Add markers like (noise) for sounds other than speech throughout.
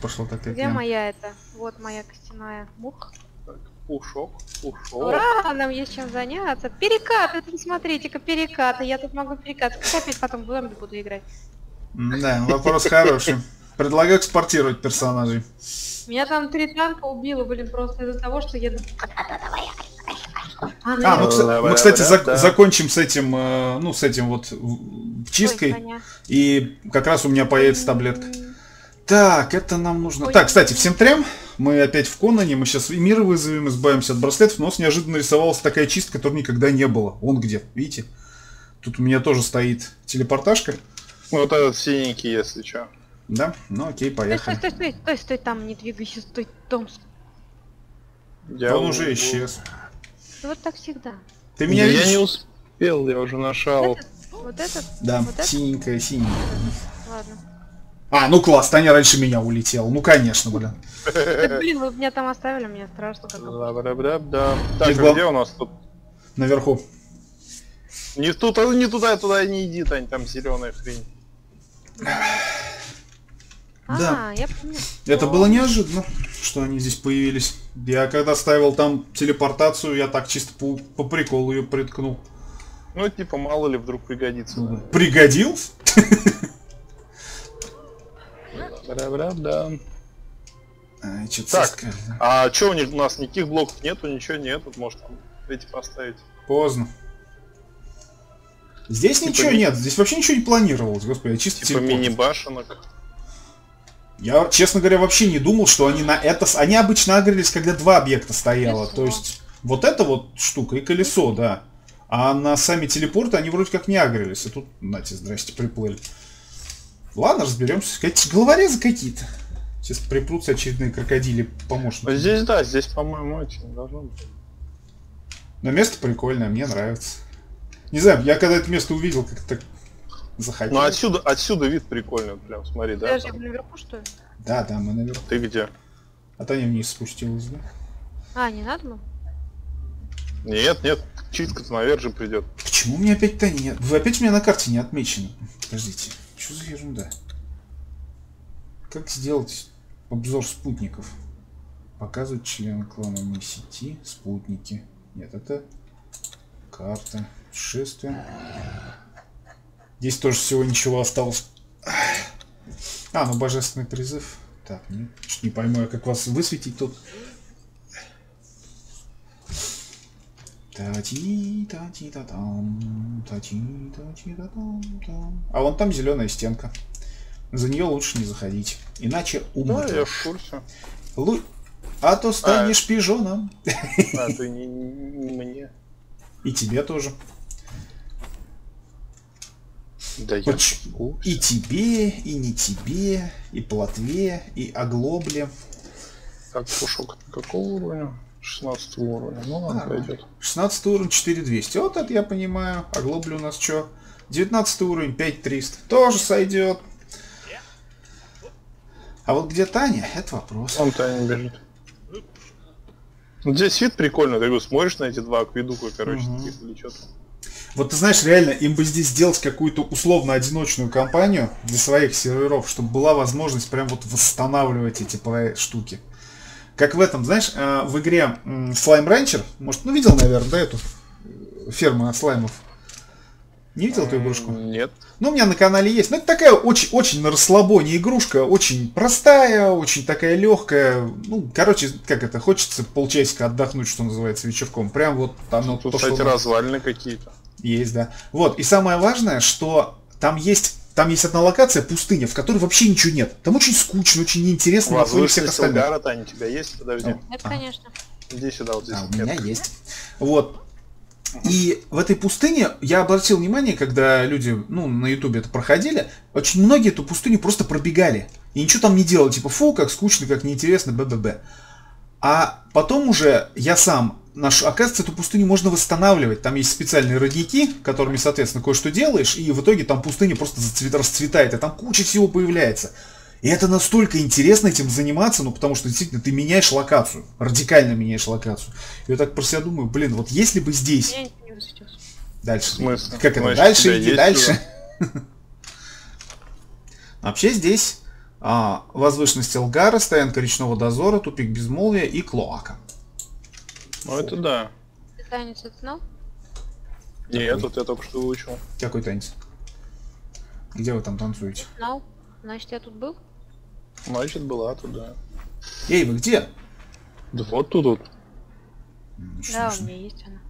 пошла такая Где прям. моя это? Вот моя костяная муха. Пушок, пушок. Ура, нам есть чем заняться. Перекат, это смотрите-ка, перекаты. Я тут могу перекат. Как опять потом в зомби буду играть? Да, вопрос хороший. Предлагаю экспортировать персонажей. Меня там три танка убило, блин, просто из-за того, что я... А, А, наверное. ну, кста- мы, кстати, зак- закончим с этим, э, ну, с этим вот Ой, чисткой. Таня. И как раз у меня появится таблетка. Так, это нам нужно. Ой. Так, кстати, всем трем. Мы опять в Конане, мы сейчас и мир вызовем, избавимся от браслетов, но у нас неожиданно рисовалась такая чистка, которой никогда не было. Он где, видите? Тут у меня тоже стоит телепортажка. Вот этот синенький, если что. Да? Ну окей, поехали. стой, стой, стой, стой, стой, там, не двигайся, стой, там. Я Он уже исчез. Вот так всегда. Ты меня я видишь? не успел, я уже нашел. Этот, вот этот, Да, вот этот? синенькая, синенькая. ладно. А, ну класс, Таня раньше меня улетел. Ну конечно, блин. Да, (laughs) блин, вы меня там оставили, мне страшно. Как Да-да-да-да. Так, Здесь а где у нас тут? Наверху. Не тут, а не туда, туда не иди, Тань, там зеленая хрень. Да. А, я помню. Это было неожиданно, что они здесь появились. Я когда ставил там телепортацию, я так чисто по, по приколу ее приткнул. Ну, типа, мало ли вдруг пригодится. да. Пригодился? (laughs) Да-да-да. А, Так. А чё у них у нас никаких блоков нету, ничего нету, может там эти поставить. Поздно. Здесь Типа ничего ми- нет, здесь вообще ничего не планировалось, господи, чисто Типа мини-башенок. Я, честно говоря, вообще не думал, что они на это... Они обычно агрились, когда два объекта стояло. Колесо. То есть, вот эта вот штука и колесо, да. А на сами телепорты они вроде как не агрились. И тут, нате, здрасте, приплыли. Ладно, разберемся. Какие головорезы какие-то. Сейчас припрутся очередные крокодили помощники. А здесь, да, здесь, по-моему, эти не должно быть. Но место прикольное, мне нравится. Не знаю, я когда это место увидел, как-то так захотел. Ну, отсюда, отсюда вид прикольный, прям, смотри, да? Подожди, там. наверху что ли? Да, да, мы наверху. Ты где? А Таня вниз спустилась, да? А, не надо было? Нет, нет, чистка-то наверх же придет. Почему у меня опять Таня нет? Вы опять у меня на карте не отмечены. Подождите, что за ерунда? Как сделать обзор спутников? Показывать члены клановой сети, спутники. Нет, это карта, путешествие. Здесь тоже всего ничего осталось. А, ну божественный призыв. Так, нет, чуть не пойму, я как вас высветить тут. А вон там зеленая стенка. За нее лучше не заходить. Иначе Да, умрешь. я в курсе. Лу- А то станешь пижоном. А, ты не, не мне. И тебе тоже. Да я Поч- в курсе. И тебе, и не тебе, и плотве, и оглобле. Так, пушок какого уровня? 16 уровня. Ну ладно, Нормально. пойдет. 16 уровень 4200. Вот это я понимаю. Оглобли у нас что? 19 уровень 5300. Тоже сойдет. А вот где Таня, это вопрос. Он Таня бежит. Здесь вид прикольный, ты говорю, смотришь на эти два акведука, короче, Мгм. таких что-то. Вот ты знаешь, реально, им бы здесь сделать какую-то условно одиночную кампанию для своих серверов, чтобы была возможность прям вот восстанавливать эти штуки. Как в этом, знаешь, э, в игре Slime Rancher, может, ну видел, наверное, да, эту ферму слаймов? Не видел эту игрушку? Нет. Ну, у меня на канале есть. Ну, это такая очень, очень на расслабоне игрушка. Очень простая, очень такая легкая. Ну, короче, как это, хочется полчасика отдохнуть, что называется, вечерком. Прям вот оно Тут, то, что кстати, надо. развалины какие-то. Есть, да. Вот, и самое важное, что там есть там есть одна локация, пустыня, в которой вообще ничего нет. Там очень скучно, очень неинтересно на фоне всех остальных. Эльгара, Таня, у тебя есть? Подожди. Это, А. конечно. Иди сюда, вот здесь. А, у меня есть. Вот. И в этой пустыне я обратил внимание, когда люди, ну, на ютубе это проходили, очень многие эту пустыню просто пробегали. И ничего там не делали, типа, фу, как скучно, как неинтересно, б-б-б. А потом уже я сам наш, оказывается, эту пустыню можно восстанавливать. Там есть специальные родники, которыми, соответственно, кое-что делаешь, и в итоге там пустыня просто зацвет, расцветает, и там куча всего появляется. И это настолько интересно этим заниматься, ну потому что действительно ты меняешь локацию, радикально меняешь локацию. И я так про себя думаю, блин, вот если бы здесь дальше, В смысле? как это, Значит, дальше иди дальше. (laughs) Вообще здесь А, возвышенность Элгара, стоянка речного дозора, тупик безмолвия и клоака. Ну это да. Ты танец это знал? Нет, вот я только что выучил. Какой танец? Где вы там танцуете? Знал. Значит, я тут был? Значит, была туда. Эй, вы где? Да вот тут вот. Да, у меня есть она.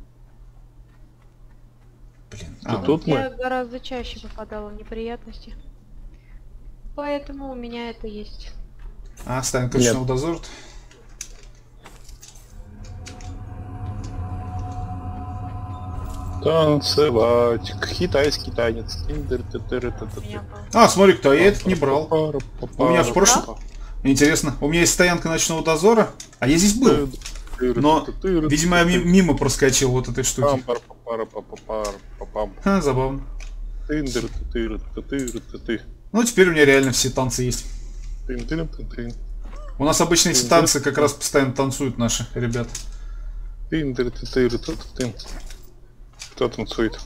Блин. А, тут Я мы? гораздо чаще попадала в неприятности. Поэтому у меня это есть. а стоянка Нет. речного дозора? Танцевать. Китайский танец. А, смотри, кто я этот не брал. У меня в прошлом- Интересно, у меня есть стоянка ночного дозора, а я здесь был. Но, видимо, я ми- мимо проскочил вот этой штуки. Ха, забавно. Ну, теперь у меня реально все танцы есть. У нас обычно эти танцы как раз постоянно танцуют наши ребята. Кто танцует?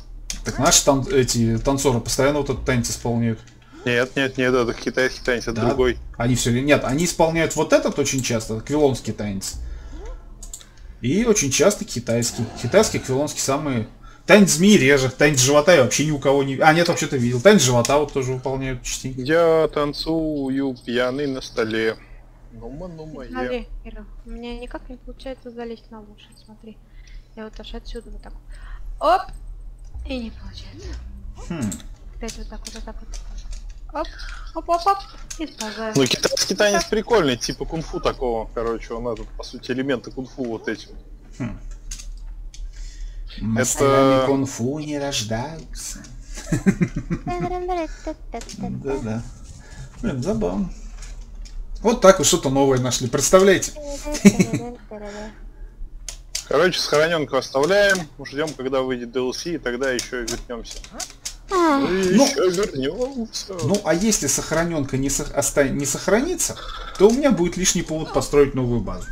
Так наши там эти танцоры постоянно вот этот танец исполняют. Нет, нет, нет, это китайский танец, это Да? другой. Они все нет, они исполняют вот этот очень часто, квилонский танец. И очень часто китайский. Китайский, квилонский самые. Танец змеи реже, танец живота я вообще ни у кого не... А, нет, вообще-то видел. Танец живота вот тоже выполняют частенько. Я танцую пьяный на столе. Ну-ма, ну-ма, я. Смотри, Кирилл, у меня никак не получается залезть на лошадь, смотри. Я вот аж отсюда вот так вот. Оп! И не получается. Хм. Опять вот так вот, вот так вот. Оп, оп, оп, оп. И сползаю. Ну, китайский танец прикольный, типа кунг-фу такого, короче, он этот, по сути, элементы кунг-фу вот эти. Мастерами кунг-фу не рождаются. Да-да. Блин, забавно. Вот так вот что-то новое нашли. Представляете? (laughs) Короче, сохраненку оставляем, ждем, когда выйдет DLC, и тогда еще и вернемся. Ну. еще вернемся. Ну, а если сохраненка не, сох- оста- не сохранится, то у меня будет лишний повод построить новую базу.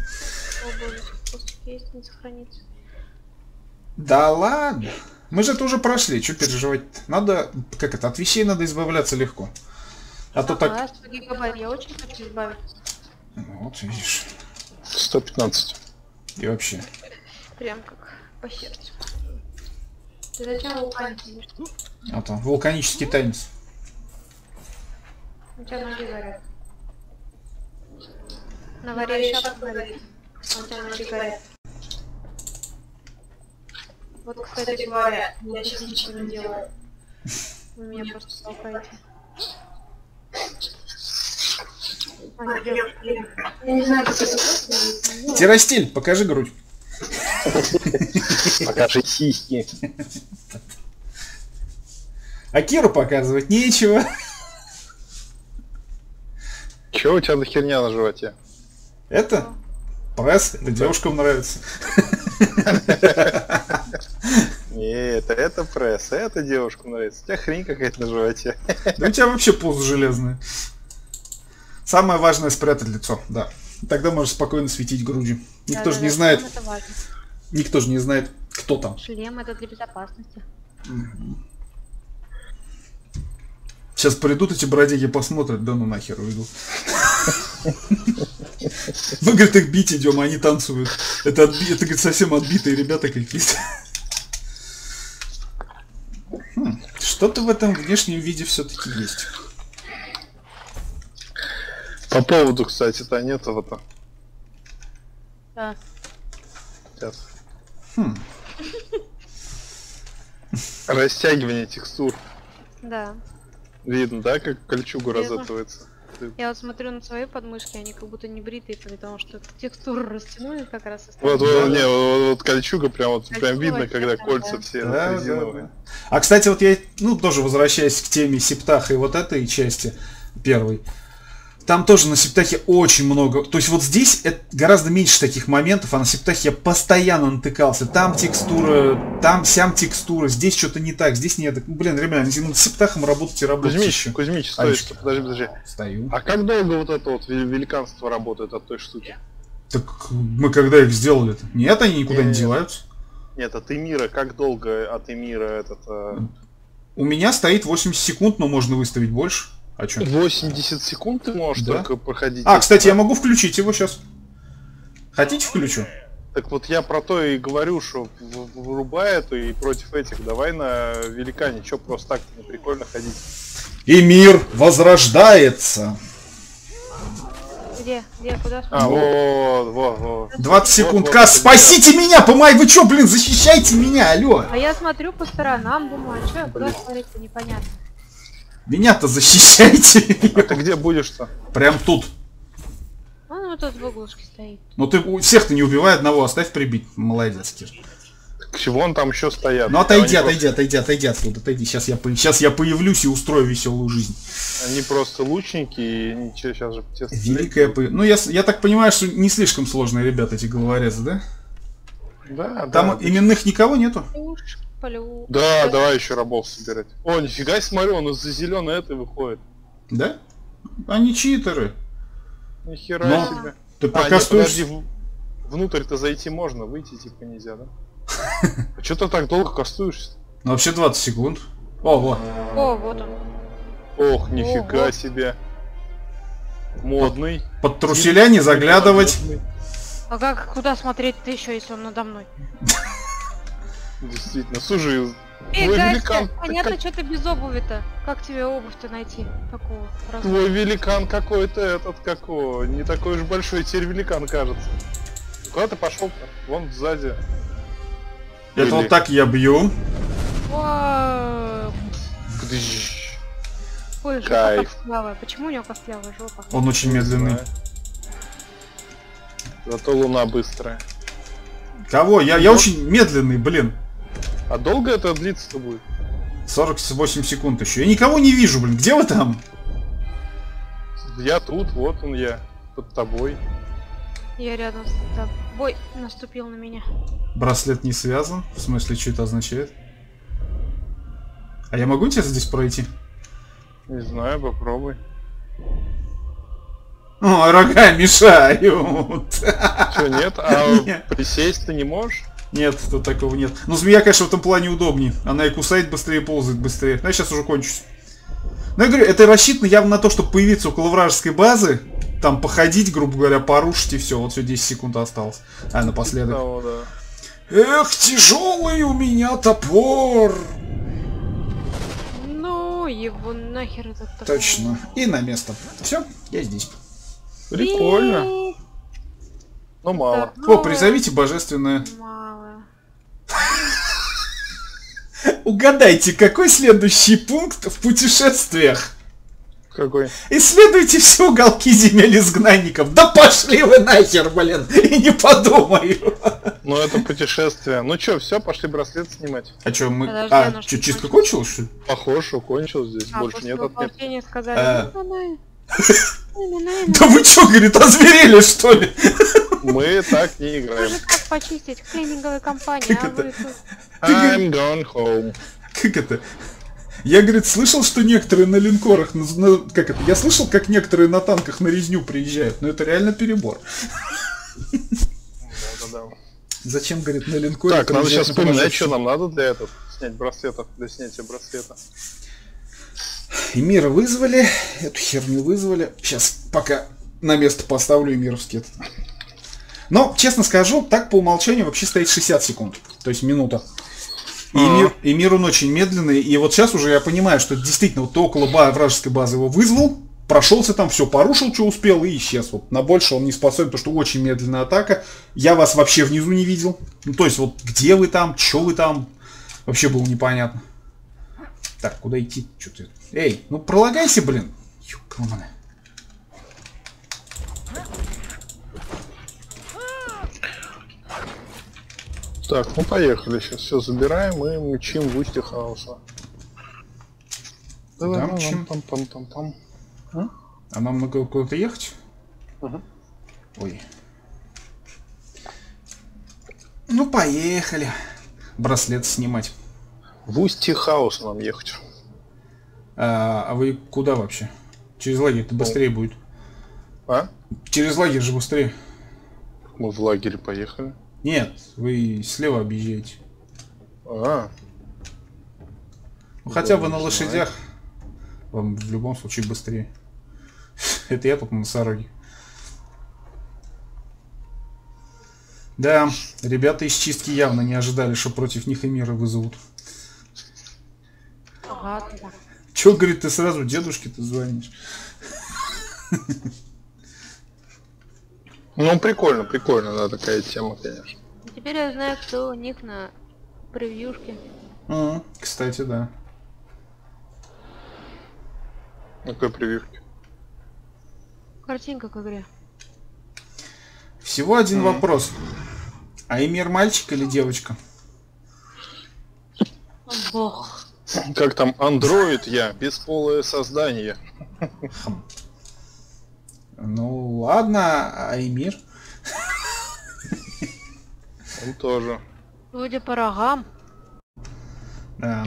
Да ладно. Мы же это уже прошли, что переживать? Надо, как это, от вещей надо избавляться легко. А то так... 100 гигабайт, я очень хочу избавиться. Вот, видишь. 115. И вообще. Прям как по сердцу. Ты зачем вулкан сидишь? А там, вулканический танец. У тебя ноги горят. На варе еще горит. У тебя ноги горят. Вот, кстати говоря, я сейчас ничего не делаю. Вы меня просто толкаете. Девушки, Я не знаю, как это делать. Терастиль, покажи грудь. Покажи сиськи. А Киру показывать нечего. Че у тебя за херня на животе? Это пресс, это девушкам нравится. Нет, это пресс, это девушкам нравится. У тебя хрень какая-то на животе. Да у тебя вообще пузо железное. Самое важное спрятать лицо, да. Тогда можешь спокойно светить грудью. Никто же не Да-да-да, знает, никто же не знает, кто там. Шлем это для безопасности. Сейчас придут эти бродяги, посмотрят, да ну нахер уйду. (laughs) Мы, говорит, их бить идем, а они танцуют. Это, отби- это говорит, совсем отбитые ребята какие-то. Хм, Что-то в этом внешнем виде все-таки есть. По поводу, кстати, то нет этого-то. Да. Сейчас. Хм. Растягивание текстур. Да. Видно, да, как кольчуга Видно. разэтывается? Я вот смотрю на свои подмышки, они как будто не бритые, потому что текстуру растянули как раз. Вот, вот, не, вот, вот кольчуга прям вот прям видно, когда кольца да. все Да, да, резиновые. да. А кстати, вот я, ну, тоже возвращаясь к теме септаха и вот этой части первой, там тоже на септахе очень много. То есть вот здесь это гораздо меньше таких моментов, а на септахе я постоянно натыкался. Там текстура, там сям текстура, здесь что-то не так, здесь нет. Блин, ребята, над септахом работать и работать Кузьмич, еще. Кузьмич, стой, стой, подожди, подожди. Стою. А как долго вот это вот вели- великанство работает от той штуки? Так мы когда их сделали-то? Нет, они никуда не Не-не. деваются. Нет, от Эмира, как долго от Эмира этот... э, У меня стоит 80 секунд, но можно выставить больше. А чё? 80 секунд ты можешь Да? только проходить. А, кстати, я могу включить его сейчас. Хотите включу? Так вот я про то и говорю, что вырубай эту и против этих давай на великане, чё просто так не прикольно ходить. И мир возрождается. Где? Где? Куда А, вот, вот, вот. 20 секунд. Вот, Кас, вот, спасите меня! Помай, вы чё, блин, защищайте меня, алло! А я смотрю по сторонам, думаю, а что я куда смотреть-то непонятно. Меня-то защищайте! А ты где будешь-то? Прям тут. Он вот тут в углушке стоит. Ну ты всех-то не убивай одного, оставь прибить. Молодец, Кир. К чего он там еще стоят? Ну отойди, Они отойди, отойди, отойди отсюда, отойди. Сейчас я, сейчас я появлюсь и устрою веселую жизнь. просто- Они просто лучники и ничего, сейчас же те Великая по... Ну я, с- я так понимаю, что не слишком сложные ребята эти головорезы, да? Да, Там да. именных никого нету? Плюш. Да, давай еще рабов собирать. О, нифига смотрю, он из-за зеленой этой выходит. Да? Они читеры. Нихера Но- себе. Ты А, пока нет, стоишь... подожди, в- внутрь-то зайти можно, выйти типа нельзя, да? (laughs) А что ты так долго кастуешься? Ну вообще 20 секунд. О, вот. О, вот он. Ох, нифига Ого. себе. Модный. Под труселя не заглядывать. А как, куда смотреть-то еще, если он надо мной? (laughs) Действительно, слушай, твой Фига великан, понятно, что ты без обуви-то. Как тебе обувь-то найти? Такого размера? твой великан какой-то этот, какого, не такой уж большой теперь великан кажется. Куда ты пошел-то? Вон сзади. Это Или- вот так я бью. Ой, жопа костлявая. Почему у него костлявая жопа? Он очень медленный. Знаю. Зато луна быстрая. Кого? Я, я очень медленный, блин. А долго это длится-то будет? 48 секунд еще. Я никого не вижу, блин. Где вы там? Я тут, вот он я, под тобой. Я рядом с тобой наступил на меня. Браслет не связан. В смысле, что это означает? А я могу тебя здесь пройти? Не знаю, попробуй. О, рога мешают. Че, нет? А (laughs) Нет. присесть ты не можешь? Нет, тут такого нет. Ну, змея, конечно, в этом плане удобнее. Она и кусает быстрее, и ползает быстрее. Но я сейчас уже кончусь. Ну, я говорю, это рассчитано явно на то, чтобы появиться около вражеской базы, там походить, грубо говоря, порушить и все. Вот все 10 секунд осталось. А, напоследок. Того, да. Эх, тяжелый у меня топор. Ну, его нахер этот топор. Точно. И на место. Все, я здесь. Прикольно, И- но мало. Так, О, ну, призовите божественное. Мало. Угадайте, какой следующий пункт в путешествиях? Какой? Исследуйте все уголки земель изгнанников. Да пошли вы нахер, блин, и не подумаю. Ну это путешествие. Ну чё, все, пошли браслет снимать. А что, мы... Подожди, а, что, чистка кончилась, что ли? Похож, укончил здесь, А, больше нет отмет. воплощения Э. сказали, ну, ну, Да вы что, говорит, озверели, что ли? Мы так не играем. Как почистить в клининговой компании, Как а это? вы. I'm gone home. Как это? Я, говорит, слышал, что некоторые на линкорах, на- на- как это? Я слышал, как некоторые на танках на резню приезжают, но это реально перебор. Да-да-да. Зачем, говорит, на линкоре Так, надо сейчас на вспоминать, что нам надо для этого. Снять браслета, для снятия браслета. Эмира вызвали, эту херню вызвали. Сейчас пока на место поставлю эмировский этот. Но, честно скажу, так по умолчанию вообще стоит 60 секунд. То есть минута. И Ага. Эмир, Эмир он очень медленный. И вот сейчас уже я понимаю, что действительно вот около ба- вражеской базы его вызвал, прошелся там, все порушил, что успел, и исчез. Вот на больше он не способен, потому что очень медленная атака. Я вас вообще внизу не видел. Ну, то есть, вот где вы там, что вы там, вообще было непонятно. Так, куда идти? Что ты? Эй, ну пролагайся, блин. Ёкалманы. Так, ну поехали. Сейчас все забираем и мчим в устье хаоса. Куда мчим? Пам пам пам пам. А нам надо куда-то ехать? Мгм. Ой. Ну, поехали. Браслет снимать. В устье хаоса нам ехать. А, а вы куда вообще? Через лагерь-то быстрее будет. А? Через лагерь же быстрее. Мы в лагере поехали. Нет, вы слева объезжаете. А, Ну, хотя бы на знаю. лошадях. Вам в любом случае быстрее. (laughs) Это я тут на носороге. Да, ребята из чистки явно не ожидали, что против них и мира вызовут. Ладно. Че, говорит, ты сразу дедушке ты звонишь? Ну, прикольно, прикольно, да, такая тема, конечно. Теперь я знаю, кто у них на превьюшке. М, Кстати, да. На какой прививке? Картинка к игре. Всего один Мгм. вопрос. А Эмир мальчик или девочка? Бог. Как там, андроид я, бесполое создание. Ну ладно, а Эмир? Он тоже. Судя по рогам, Да,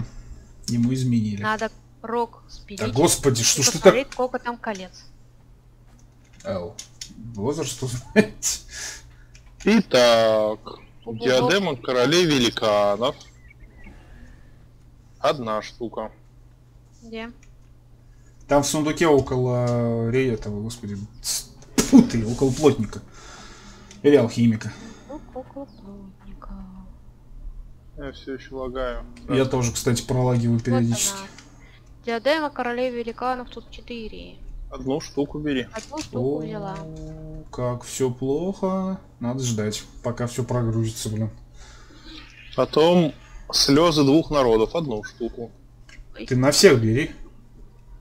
ему изменили. надо рог спилить. Да господи, что ж ты так... сколько там колец. Ау, возраст узнать. Итак, диадема королей великанов. Одна штука. Где? Там в сундуке около ре этого, господи, тьфу ты, около плотника. Или алхимика. Ну, около плотника. Я все еще лагаю. Я тоже, кстати, пролагиваю Вот периодически. она. Диадема королей великанов тут 4. Одну штуку бери. Одну штуку О, взяла. как все плохо. Надо ждать, пока все прогрузится, блин. Потом слезы двух народов. Одну штуку. Ты на всех бери.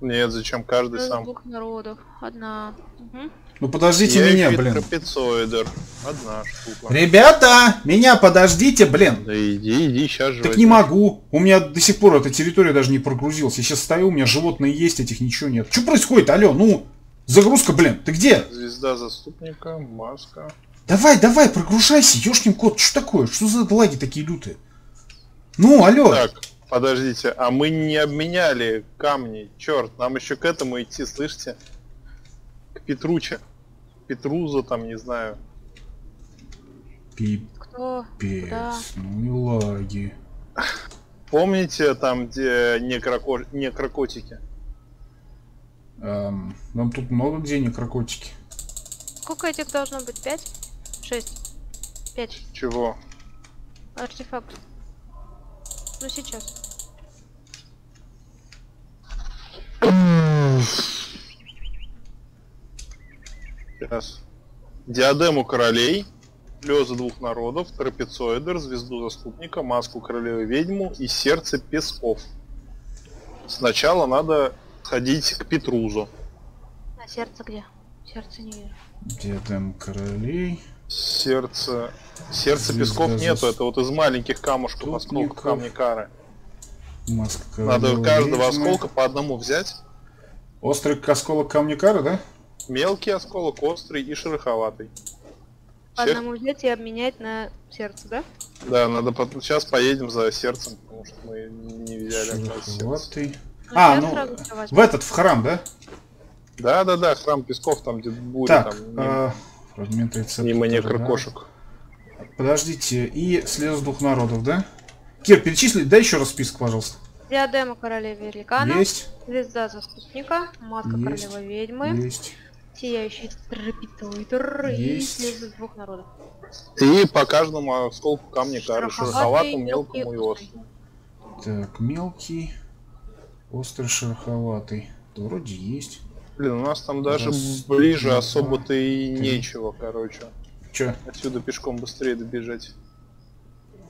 Нет, зачем каждый Из сам? двух народов. Одна. Мгм. Ну подождите меня, Яйфит блин. трапециоидер. Одна штука. Ребята, меня подождите, блин. Да иди, иди, сейчас же. Так не могу. У меня до сих пор эта территория даже не прогрузилась. Я сейчас стою, у меня животные есть, этих ничего нет. Что происходит? Алло, ну, загрузка, блин, ты где? Звезда заступника, маска. Давай, давай, прогружайся, ёшкин кот, что такое? Что за лаги такие лютые? Ну, алло. Так, подождите, а мы не обменяли камни. Черт, нам еще к этому идти, слышите? К Петруче. Петруза там, не знаю. Пипец, Кто? Куда? ну и лаги. Помните там, где некроко... некрокотики? Эм, нам тут много где некрокотики. Сколько этих должно быть? Пять? Шесть? Пять. Чего? Артефакт. Ну сейчас. Сейчас. Диадему королей, слезы двух народов, трапециоидер, звезду заступника, маску королевы ведьму и сердце песков. Сначала надо ходить к Петрузу. А сердце где? Сердце не вижу. Диадем королей. Сердце... Сердце Звезда песков зас- нету, это вот из маленьких камушков, осколков Ступников. камня кары. Маска Надо каждого ведьмы. осколка по одному взять. Острый осколок камня кары, да? Мелкий осколок, острый и шероховатый. По Сер- одному взять и обменять на сердце, да? Да, надо сейчас поедем за сердцем, потому что мы не взяли. Шероховатый. Ну, А, ну. В этот, в храм, да? Да, да, да, храм песков, там где буря, Так, там а, фрагменты рецепта. мимо да. некрокошек. Подождите, и слез двух народов, да? Кир, перечисли, дай еще раз список, пожалуйста. Диадема королевы великана. Есть, Звезда заступника. Маска Есть. королевы ведьмы. есть. Сияющий трапециоидер и слезы двух народов. И по каждому осколку камня шероховатому, мелкому и острый. острому. Так, мелкий, острый, шероховатый. Да, вроде есть. Блин, у нас там даже Раз, ближе особо-то и нечего, короче. Че, Отсюда пешком быстрее добежать.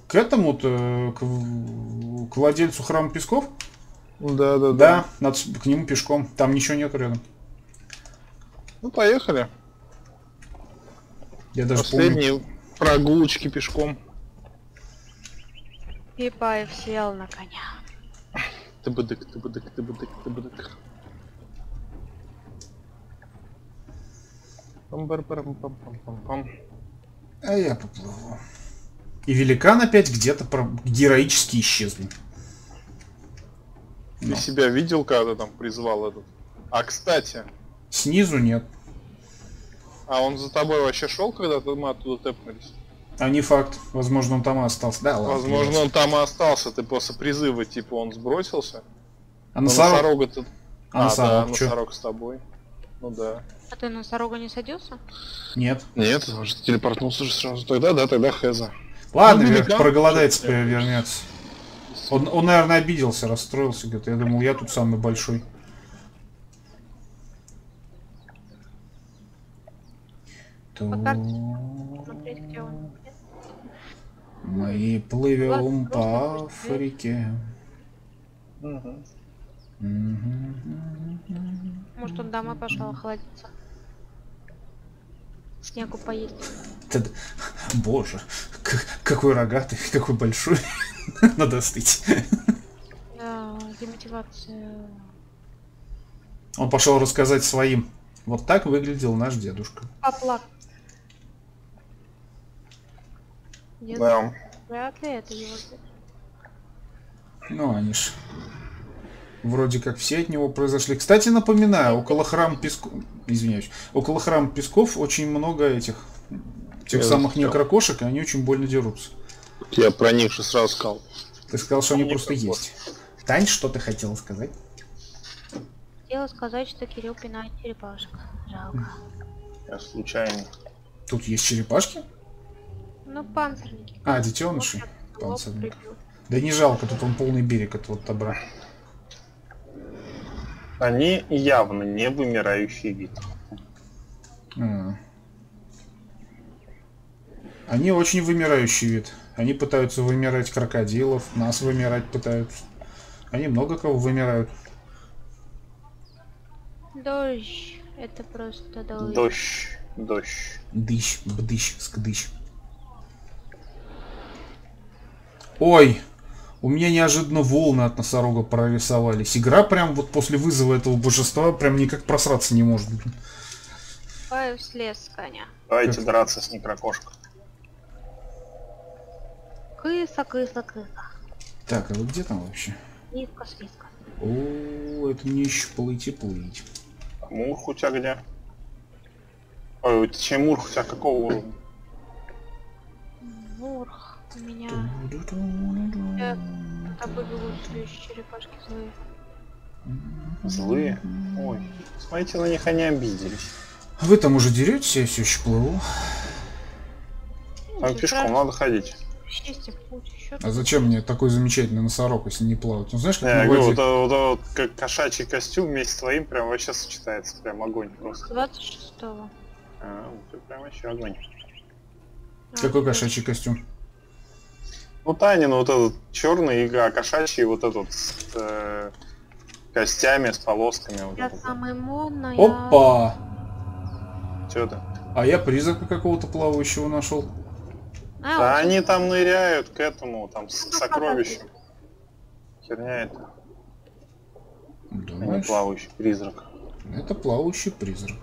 к этому-то, к, к владельцу храма Песков? Да, да, Да, надо с- к нему пешком. Там ничего нету рядом. Ну, поехали. Я даже помню. Последние прогулочки пешком. Пипаев сел на коня. Тыбыдык, тыбыдык, тыбыдык, тыбыдык. Пам-бар-парам-пам-пам-пам-пам. А я поплыву. И великан опять где-то про- героически исчезли. Ты Ну, себя видел, когда там призвал этот? А, кстати, снизу нет. а он за тобой вообще шел, когда ты- мы оттуда тэпнулись? А не факт. Возможно, он там и остался. Да, ладно. Возможно, он там и остался. Ты после призыва, типа, он сбросился. А Но носорог... А, А, да, носорог, носорог с тобой. Ну да. А ты на носорога не садился? Нет. Нет, он же телепортнулся же сразу. Тогда, да, тогда Хеза. Ладно, Ну, вер- проголодается, ты вернется. Он, он, наверное, обиделся, расстроился, говорит, я думал, я тут самый большой. То По карте Смотреть, где он. Нет? мы плывем по Африке. Мгм. Может, он домой пошел охладиться. Снегу поесть. Боже, какой рогатый, какой большой. (laughs) Надо остыть. Да, демотивация. Он пошел рассказать своим. Вот так выглядел наш дедушка. Поплак. Я Да. вряд ли это его дед. Ну, они ж вроде как все от него произошли. Кстати, напоминаю, около храма Песков... Извиняюсь. Около храма Песков очень много этих... Тех Я самых застрял. некрокошек, и они очень больно дерутся. Я про них же сразу сказал. Ты сказал, что они просто есть. Тань, что ты хотела сказать? Хотела сказать, что Кирилл пинает черепашек. Жалко. Я случайно. Тут есть черепашки? Ну, панцирники. А, детеныши. Вот лоб Панцирник. прибил. Да не жалко, тут он полный берег от вот добра. Они явно не вымирающий вид. А. Они очень вымирающий вид. Они пытаются вымирать крокодилов, нас вымирать пытаются. Они много кого вымирают. Дождь. Это просто дождь. Дождь. Дождь. Дыщ, бдыщ, скдыщ. Ой, у меня неожиданно волны от носорога прорисовались. Игра прям вот после вызова этого божества прям никак просраться не может. Паю слез с коня. Давайте Как? драться с некрокошкой. Кыса, кыса, кыса. Так, а вы где там вообще? Слизка, слизка. О, это мне еще плыть и плыть. Мурх у тебя где? Ой, точнее Мурх у тебя какого уровня? Мурх. У меня Я следующие черепашки злые. Злые? Ой, смотрите, на них они обиделись. Вы там уже деретесь, я все еще плыву. Там пешком надо ходить. А зачем мне такой замечательный носорог, если не плавать? Ну знаешь, как я говорю, воде- вот, э, вот, э, вот как кошачий костюм вместе с твоим прям вообще сочетается. Прям огонь просто. 26-го. А, вот это прям вообще огонь. А, Какой да. кошачий костюм? Ну, Танин вот этот черный, а кошачий вот этот с э, костями, с полосками. Вот Я этот. самый модный. Опа! Чё ты? А я призрака какого-то плавающего нашел. А, Да вот они там ныряют к этому, там, с Ну, сокровищем. Херня это, а Думаешь? плавающий призрак. Это плавающий призрак.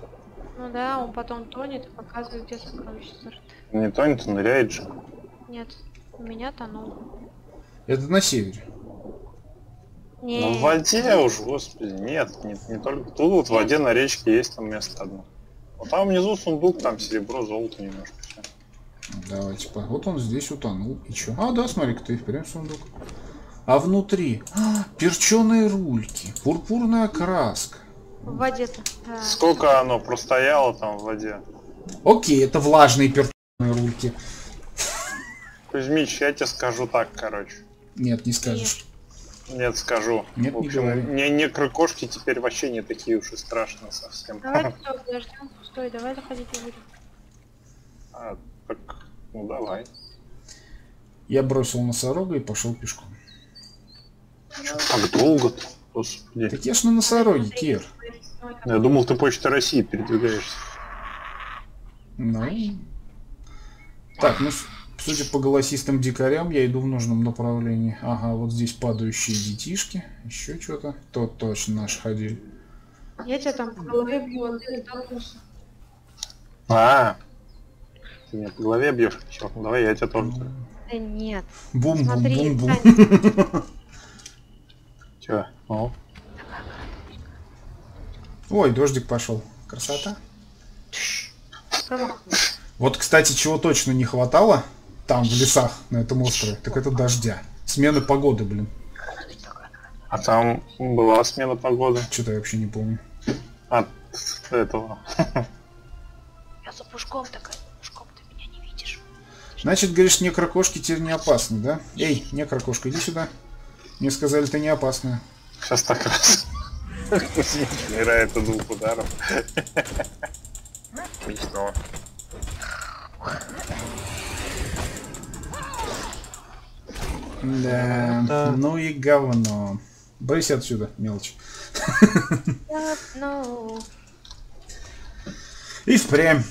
Ну да, он потом тонет и показывает, где сокровище зарыто. Не тонет, а ныряет же. Нет, у меня тонул. Это на севере. Не, Ну, в воде уж, господи, нет, не, не только. Тут вот в воде на речке есть там место одно. Вот там внизу сундук, там серебро, золото немножко. Давайте. по- Вот он здесь утонул. И чё? А, да, смотри-ка, ты впрямь сундук. А внутри а, перченые рульки, пурпурная краска. в воде-то. Да. Сколько оно простояло там в воде? Окей, это влажные перченые рульки. Кузьмич, я тебе скажу так, короче. Нет, не скажешь. Нет, скажу. Нет, в не общем, говори. не, некрокошки теперь вообще не такие уж и страшные совсем. Давай (laughs) все, подождем. Стой, давай заходить не будем. А, так, ну давай. Я бросил носорога и пошел пешком. Так долго-то, господи. Так я ж на носороге, Кир. Я думал, ты почта России передвигаешься. Ну. Так, ну, судя по голосистым дикарям, я иду в нужном направлении. Ага, вот здесь падающие детишки. Еще что-то. То точно наши ходили. Я тебя там по голове бью, а ты не толкнулся. А, ты меня по голове бьешь? Черт, ну давай я тебя тоже. Да нет. Смотри, Бум-бум-бум-бум. Че? Ну, Ой, дождик пошел. Красота. Вот, кстати, чего точно не хватало там, в лесах, на этом острове, так это дождя. Смены погоды, блин. А там была смена погоды Что-то я вообще не помню. от этого. Я за пушком такая, пушком ты меня не видишь. Значит, говоришь, некрокошки теперь не опасны, да? Эй, некрокошка, иди сюда. Мне сказали, ты не опасная. Сейчас так раз. Умирает от двух ударов. Смешно. Да, Да. ну и говно. Брысь отсюда, мелочь. No. И впрямь.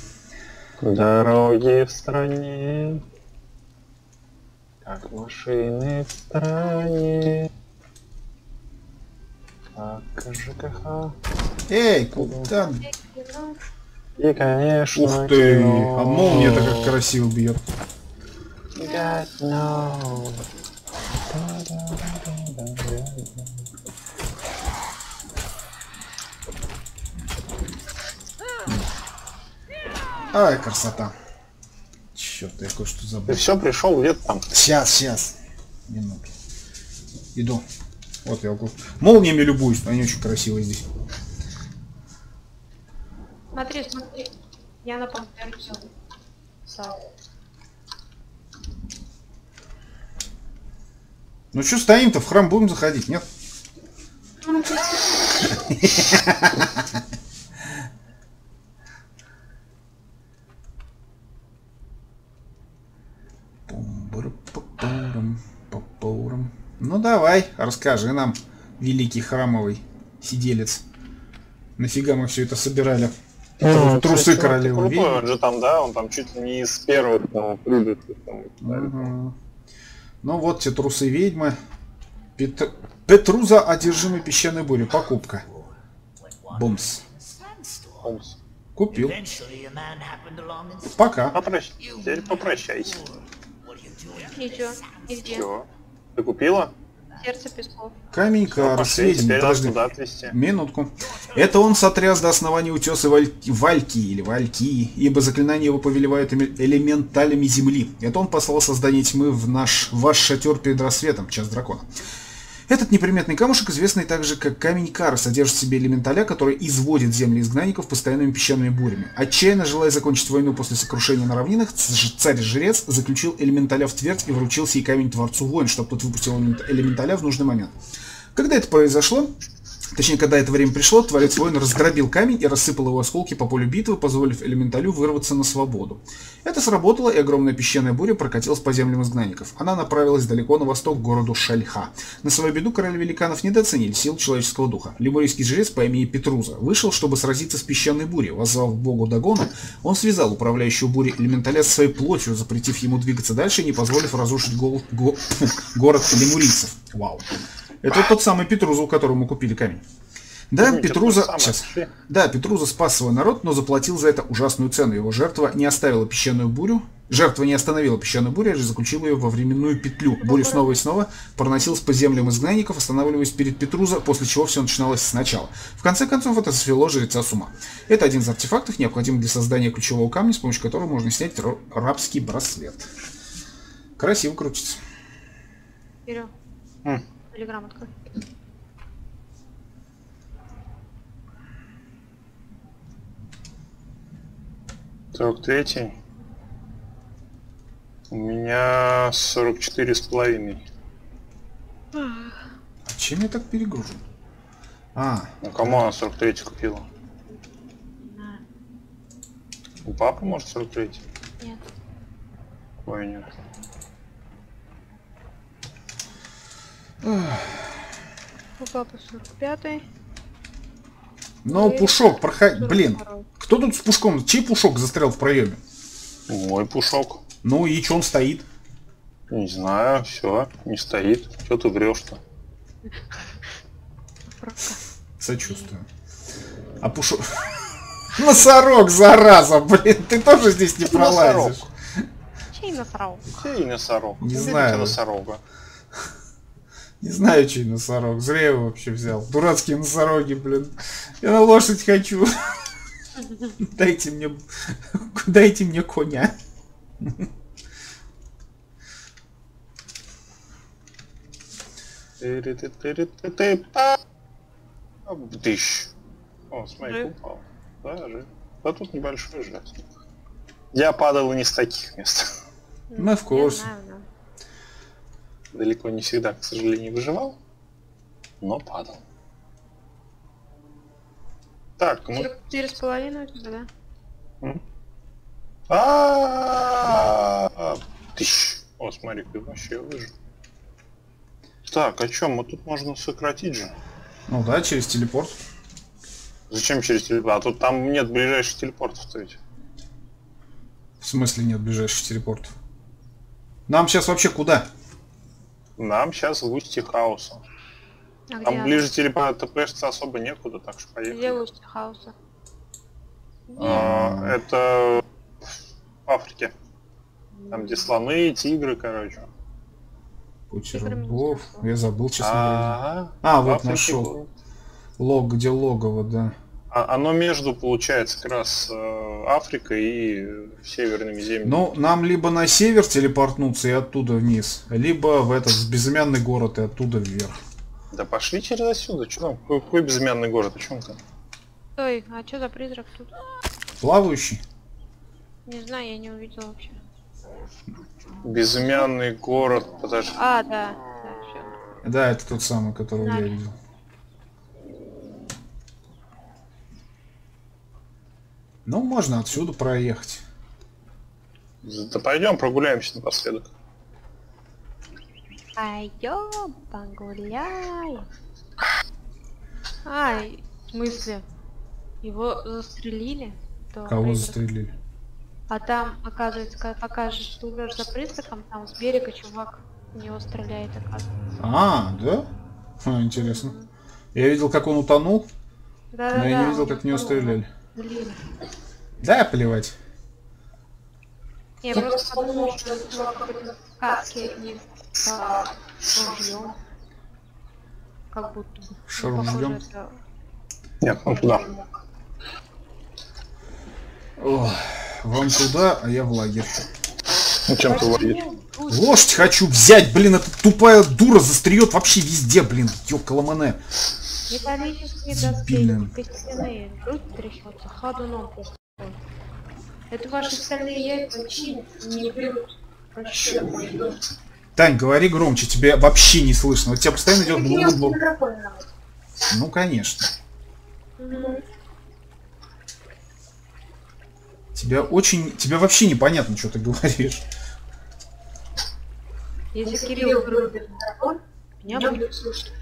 Дороги в стране, как машины в стране, как ЖКХ. Эй, куда? И, конечно, Ух ты! кино. А молния-то как красиво бьет. God knows. Ай, красота. Черт, я кое-что Ты забыл. все пришел где-то там? Сейчас, сейчас. Минуту. Иду. Вот я около. Молниями любуюсь, они очень красивые здесь. Смотри, смотри. Я на взял. Ну что стоим-то, в храм будем заходить, нет? Ну давай, расскажи нам, великий храмовый сиделец. Нафига мы все это собирали? Ну, Трусы кстати, королевы Крутой он же там, да, он там чуть ли не из первых там прыгает. Там, Мгм. Ну вот те трусы ведьмы. Пет- Петруза одержимый песчаной бурей. Покупка. Бумс. Купил. Пока. Попрощ- Теперь попрощайся. Ничего. И где? Все. Ты купила? Сердце песков. Камень Ну, туда отвезти. Минутку. Это он сотряс до основания утеса Вальки, Вальки или Вальки, ибо заклинания его повелевают элементалями земли. Это он послал создание тьмы в наш ваш шатер перед рассветом, час дракона. Этот неприметный камушек, известный также как камень Кара, содержит в себе элементаля, который изводит земли изгнанников постоянными песчаными бурями. Отчаянно желая закончить войну после сокрушения на равнинах, царь-жрец заключил элементаля в твердь и вручил сей камень Творцу Войн, чтобы тот выпустил элемент- элементаля в нужный момент. Когда это произошло, точнее, когда это время пришло, Творец Воин разграбил камень и рассыпал его осколки по полю битвы, позволив элементалю вырваться на свободу. Это сработало, и огромная песчаная буря прокатилась по землям изгнанников. Она направилась далеко на восток к городу Шальха. На свою беду короли великанов недооценили сил человеческого духа. Лемурийский жрец по имени Петруза вышел, чтобы сразиться с песчаной бурей. Воззвав богу Дагону, он связал управляющего бурей элементаля со своей плотью, запретив ему двигаться дальше и не позволив разрушить гол- го- (laughs) город лемурийцев. Вау. Это вот тот самый Петруза, у которого мы купили камень. Да, Помните, Петруза... Сейчас. Да, Петруза спас свой народ, но заплатил за это ужасную цену. Его жертва не оставила песчаную бурю. Жертва не остановила песчаную бурю, а же заключила ее во временную петлю. Буря снова и снова проносилась по землям изгнанников, останавливаясь перед Петруза, после чего все начиналось сначала. В конце концов, это свело жреца с ума. Это один из артефактов, необходимых для создания ключевого камня, с помощью которого можно снять ра- рабский браслет. Красиво крутится. Берем. Телеграм открой. Сорок третий. У меня сорок четыре с половиной. А чем я так перегружен? А, Ну кому она 43 купила? На. У папы, может, 43 Нет. Ой, нет. У папы 45 но пушок, проходи. Блин, 42. кто тут с пушком? Чей пушок застрял в проеме? Мой пушок. Ну и че он стоит? Не знаю, все, не стоит. Что ты врешь-то? Сочувствую. А пушок... (laughs) Носорог, зараза, блин, ты тоже здесь не пролазишь. Чей насрал? Чей носорог? Не знаю. носорога. Не знаю, чей носорог. Зря его вообще взял. Дурацкие носороги, блин. Я на лошадь хочу. (laughs) Дайте мне... Дайте мне коня. Тыщ. О, смотри, упал. Да, жив. Да тут небольшой жив. Я падал и не с таких мест. Ну, course. знаю, да. Далеко не всегда, к сожалению, выживал, но падал. Так, ну... Четыре с половиной да? А, Тыщ. О, смотри, ты вообще выжил. Так, а чем? Мы тут можно сократить же. Ну да, через телепорт. Зачем через телепорт? А тут там нет ближайших телепортов-то ведь. В смысле нет ближайших телепортов? Нам сейчас вообще куда? Нам сейчас в устье хаоса. А где Там ближе телепорта прежде особо некуда, так что Где поехали. устье хаоса? А, это в Африке. Там где слоны, тигры, короче. Меня рабов. Я забыл, честно говоря. Ага. А, В вот Африке нашел. Лог, где логово, да. А- Оно между, получается, как раз э, Африкой и северными землями. Ну, нам либо на север телепортнуться и оттуда вниз, либо в этот безымянный город и оттуда вверх. Да пошли через отсюда, что там? Какой, какой безымянный город, о чем ты? Стой, а что за призрак тут? Плавающий? Не знаю, я не увидела вообще. Безымянный город, подожди. А, да, да. Да, это тот самый, которого я Да. видел. Ну, можно отсюда проехать. Да пойдем прогуляемся напоследок. Пойдем погуляем. Ай, в смысле? Его застрелили? То Кого призрак. застрелили? А там, оказывается, когда покажешь, что идешь за призраком, там с берега чувак в него стреляет, оказывается. А, да? Ха, интересно. Я видел, как он утонул, Да, но я не видел, как в него стреляли. Блин. Да, плевать. Я просто подумал, что это чувак какой-то в каске и с ружьем. Как будто бы. Ну, ружьем? это- Нет, он туда. Ох, вам туда, а я в лагерь. Ну чем ты ловишь? Лошадь хочу взять, блин, эта тупая дура застреет вообще везде, блин, ёкаламане. Металлические доски, костяные, грудь трясется, ходуном просто. Это ваши стальные яйца вообще не берут. Вообще. Тань, говори громче, тебе вообще не слышно. Вот тебя постоянно идет блу Ну, конечно. Тебя очень... Тебе вообще непонятно, что ты говоришь. Если Кирилл вырубит микрофон, меня будет слышно.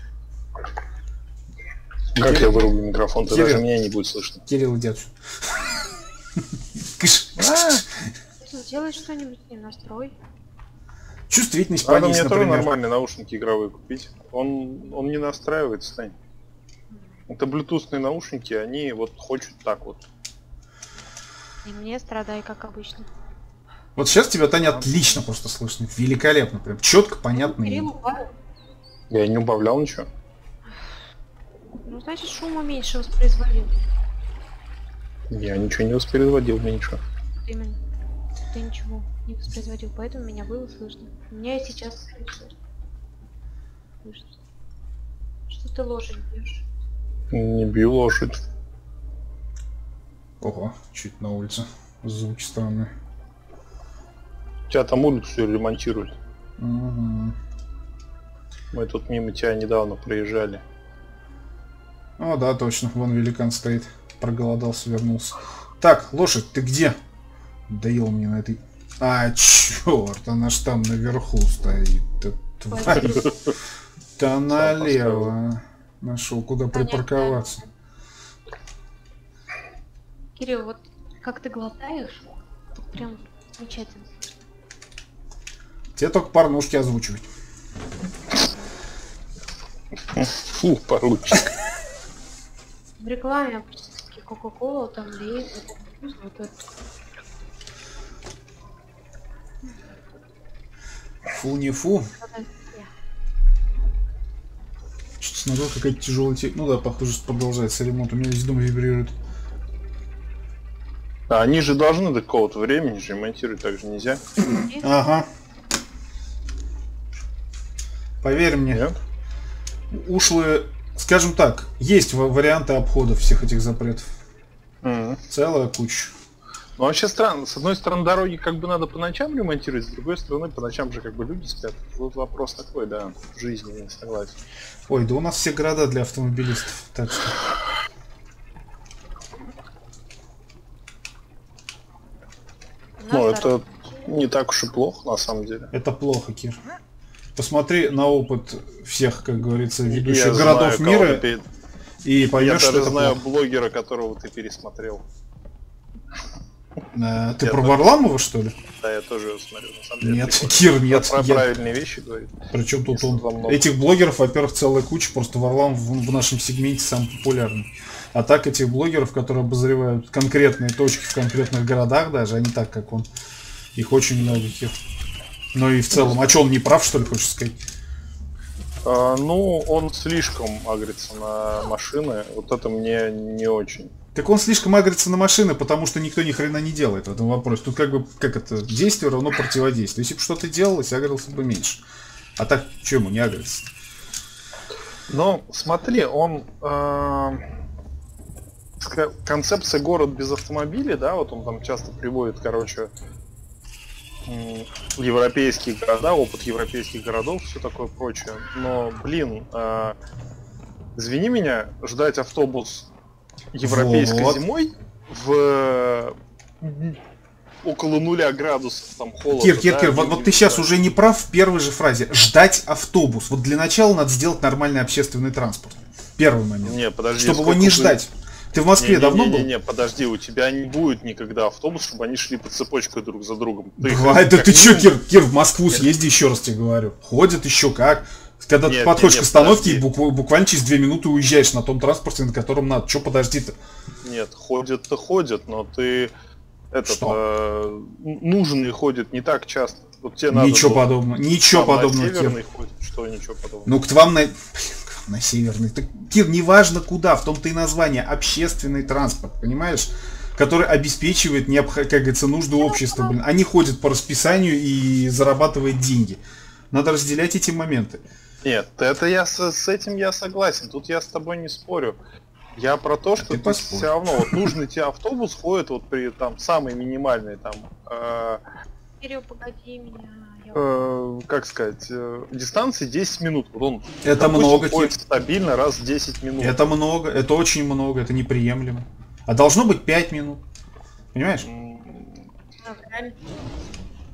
Как я вырублю микрофон, то Кирилл. даже меня не будет слышно. Кирилл, отсюда. Кыш. Сделай что-нибудь ним, настрой. Чувствительность Надо понизь, мне тоже нормальные наушники игровые купить. Он, он не настраивается, Стань. Это блютусные наушники, они вот хочут так вот. И мне страдай, как обычно. Вот сейчас тебя, Таня, отлично просто слышно. Великолепно. Прям четко, понятно. Я не убавлял ничего. Ну, значит, шума меньше воспроизводил. Я ничего не воспроизводил. Вот Именно. Ты ничего не воспроизводил, поэтому меня было слышно. Меня и сейчас слышно. Слышно. Что ты лошадь бьешь? Не бью лошадь. Ого, чуть на улице. Звуки странные. У тебя там улицу ремонтируют. Мгм. Мы тут мимо тебя недавно проезжали. О, да, точно. Вон великан стоит. Проголодался, вернулся. Так, лошадь, ты где? Доел мне на этой... А, черт, она ж там наверху стоит. Тварь. Да налево. Нашел, куда припарковаться. Кирилл, вот как ты глотаешь, прям замечательно. Тебе только порнушки озвучивать. Фу, поручик. В рекламе практически Кока-Кола, там лейс, вот это вкусно, вот это. Фу, не фу. Что-то смотрел, какая-то тяжелая те... Ну да, похоже, что продолжается ремонт. У меня весь дом вибрирует. А они же должны до какого-то времени же ремонтировать, так же нельзя. Ага. Поверь мне, Нет? ушлые, скажем так, есть ва- варианты обхода всех этих запретов. Мгм. Целая куча. Ну вообще странно. С одной стороны, дороги как бы надо по ночам ремонтировать, с другой стороны, по ночам же как бы люди спят. Вот вопрос такой, да, в жизни, я согласен. Ой, да у нас все города для автомобилистов. Так что. Ну, дорога. это не так уж и плохо, на самом деле. Это плохо, Кир. Посмотри на опыт всех, как говорится, Я ведущих знаю, городов кого мира ты и Я поймешь, что даже это знаю плохо. блогера, которого ты пересмотрел. Э, Ты Я про тоже. Варламова, что ли? Да, я тоже его смотрю, на самом деле. Нет. Кир, нет. Про я- правильные вещи говорит. Причем тут он... много. Этих блогеров, во-первых, целая куча, просто Варламов в, в нашем сегменте самый популярный. А так этих блогеров, которые обозревают конкретные точки в конкретных городах даже, а не так, как он. Их очень много, Кир. Ну и в целом, а что, он не прав, что ли, хочешь сказать? А, ну, он слишком агрится на машины. Вот это мне не очень. Так он слишком агрится на машины, потому что никто ни хрена не делает в этом вопросе. Тут как бы, как это, действие равно противодействию. Если бы что-то делалось, агрился бы меньше. А так, чему не агриться? Но смотри, он э, концепция город без автомобилей, да, вот он там часто приводит, короче, европейские города, опыт европейских городов, все такое прочее. Но, блин, э, извини меня, ждать автобус европейской Вот. зимой в около нуля градусов там холода. Кир, Кир, да, Кир, вот, вот ты сейчас уже не прав в первой же фразе. Ждать автобус. Вот для начала надо сделать нормальный общественный транспорт. Первый момент. Не, подожди. чтобы его не ждать. Ты в Москве Не, давно не, не, был? Не, подожди, у тебя не будет никогда автобус, чтобы они шли по цепочке друг за другом. Ты да как ты чё, Кир, Кир, в Москву съезди, еще раз тебе говорю. Ходят еще как. Когда ты Нет, подходишь нет, к остановке нет, и букв- буквально через две минуты уезжаешь на том транспорте, на котором надо. Че подожди-то? Нет, ходят-то ходят, но ты этот Что? э, н- нужный ходит не так часто. Вот тебе надо Ничего было подобного. Ничего подобного, северный ходит, что ничего подобного. Ну, к вам на... На северный. Так, Кир, неважно куда, в том-то и название. Общественный транспорт, понимаешь? Который обеспечивает, необх... как говорится, нужды общества. Блин. Они ходят по расписанию и зарабатывают деньги. Надо разделять эти моменты. Нет, это я с, с этим я согласен. Тут я с тобой не спорю. Я про то, что Ты ты все равно вот нужный тебе автобус ходит вот при там самый минимальный там э, Кирилл, погоди меня. Э, как сказать, э, дистанции 10 минут. Вот он, Это допустим, много, ходит Кир. стабильно раз в 10 минут. Это много, это очень много, это неприемлемо. А должно быть 5 минут. Понимаешь? Ну.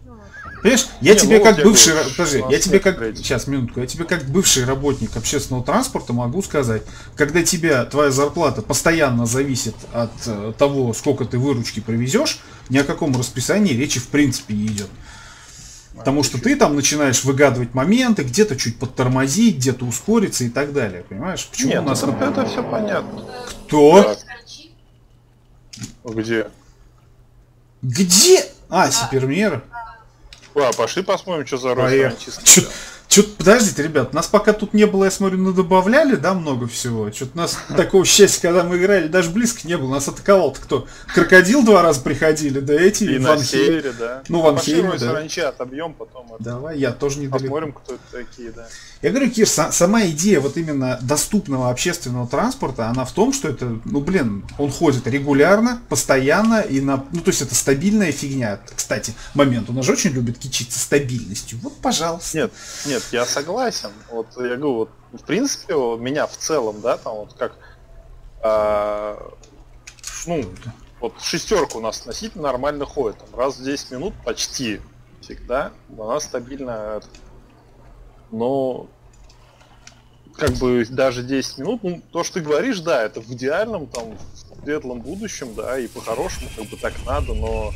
Ну. Понимаешь, я Не, тебе ну как бывший, говорю, ра- подожди, я тебе как, рейтинга. сейчас, минутку, я тебе как бывший работник общественного транспорта могу сказать, когда тебя, твоя зарплата постоянно зависит от э, того, сколько ты выручки привезешь, ни о каком расписании речи в принципе не идет. Потому что ты там начинаешь выгадывать моменты, где-то чуть подтормозить, где-то ускориться и так далее, понимаешь? Почему Нет, у нас... это, все понятно. Кто? Так, где? Где? А, Сипермера. А, пошли посмотрим, что за Поехали. Чё-то, подождите, ребят, нас пока тут не было, я смотрю, надобавляли, да, много всего. Что-то у нас (laughs) такого счастья, когда мы играли, даже близко не было. Нас атаковал-то кто? Крокодил два раза приходили, да эти, И на Ван Хей. севере, да. Ну, Ван Пошли Хейме, Ройс да. Ранчи отобьем, потом Давай, я тоже недалеко. посмотрим, кто это такие, да. Я говорю, Кир, са- сама идея вот именно доступного общественного транспорта, она в том, что это, ну блин, он ходит регулярно, постоянно и на, ну то есть это стабильная фигня. Кстати, момент, он же очень любит кичиться стабильностью. Вот, пожалуйста. Нет, нет, я согласен. Вот я говорю, вот, в принципе, меня в целом, да, там вот как, а, ну, вот шестерка у нас относительно нормально ходит. Там, раз в 10 минут почти всегда она стабильно. Но как бы даже 10 минут, ну, то, что ты говоришь, да, это в идеальном, там, в светлом будущем, да, и по-хорошему, как бы так надо, но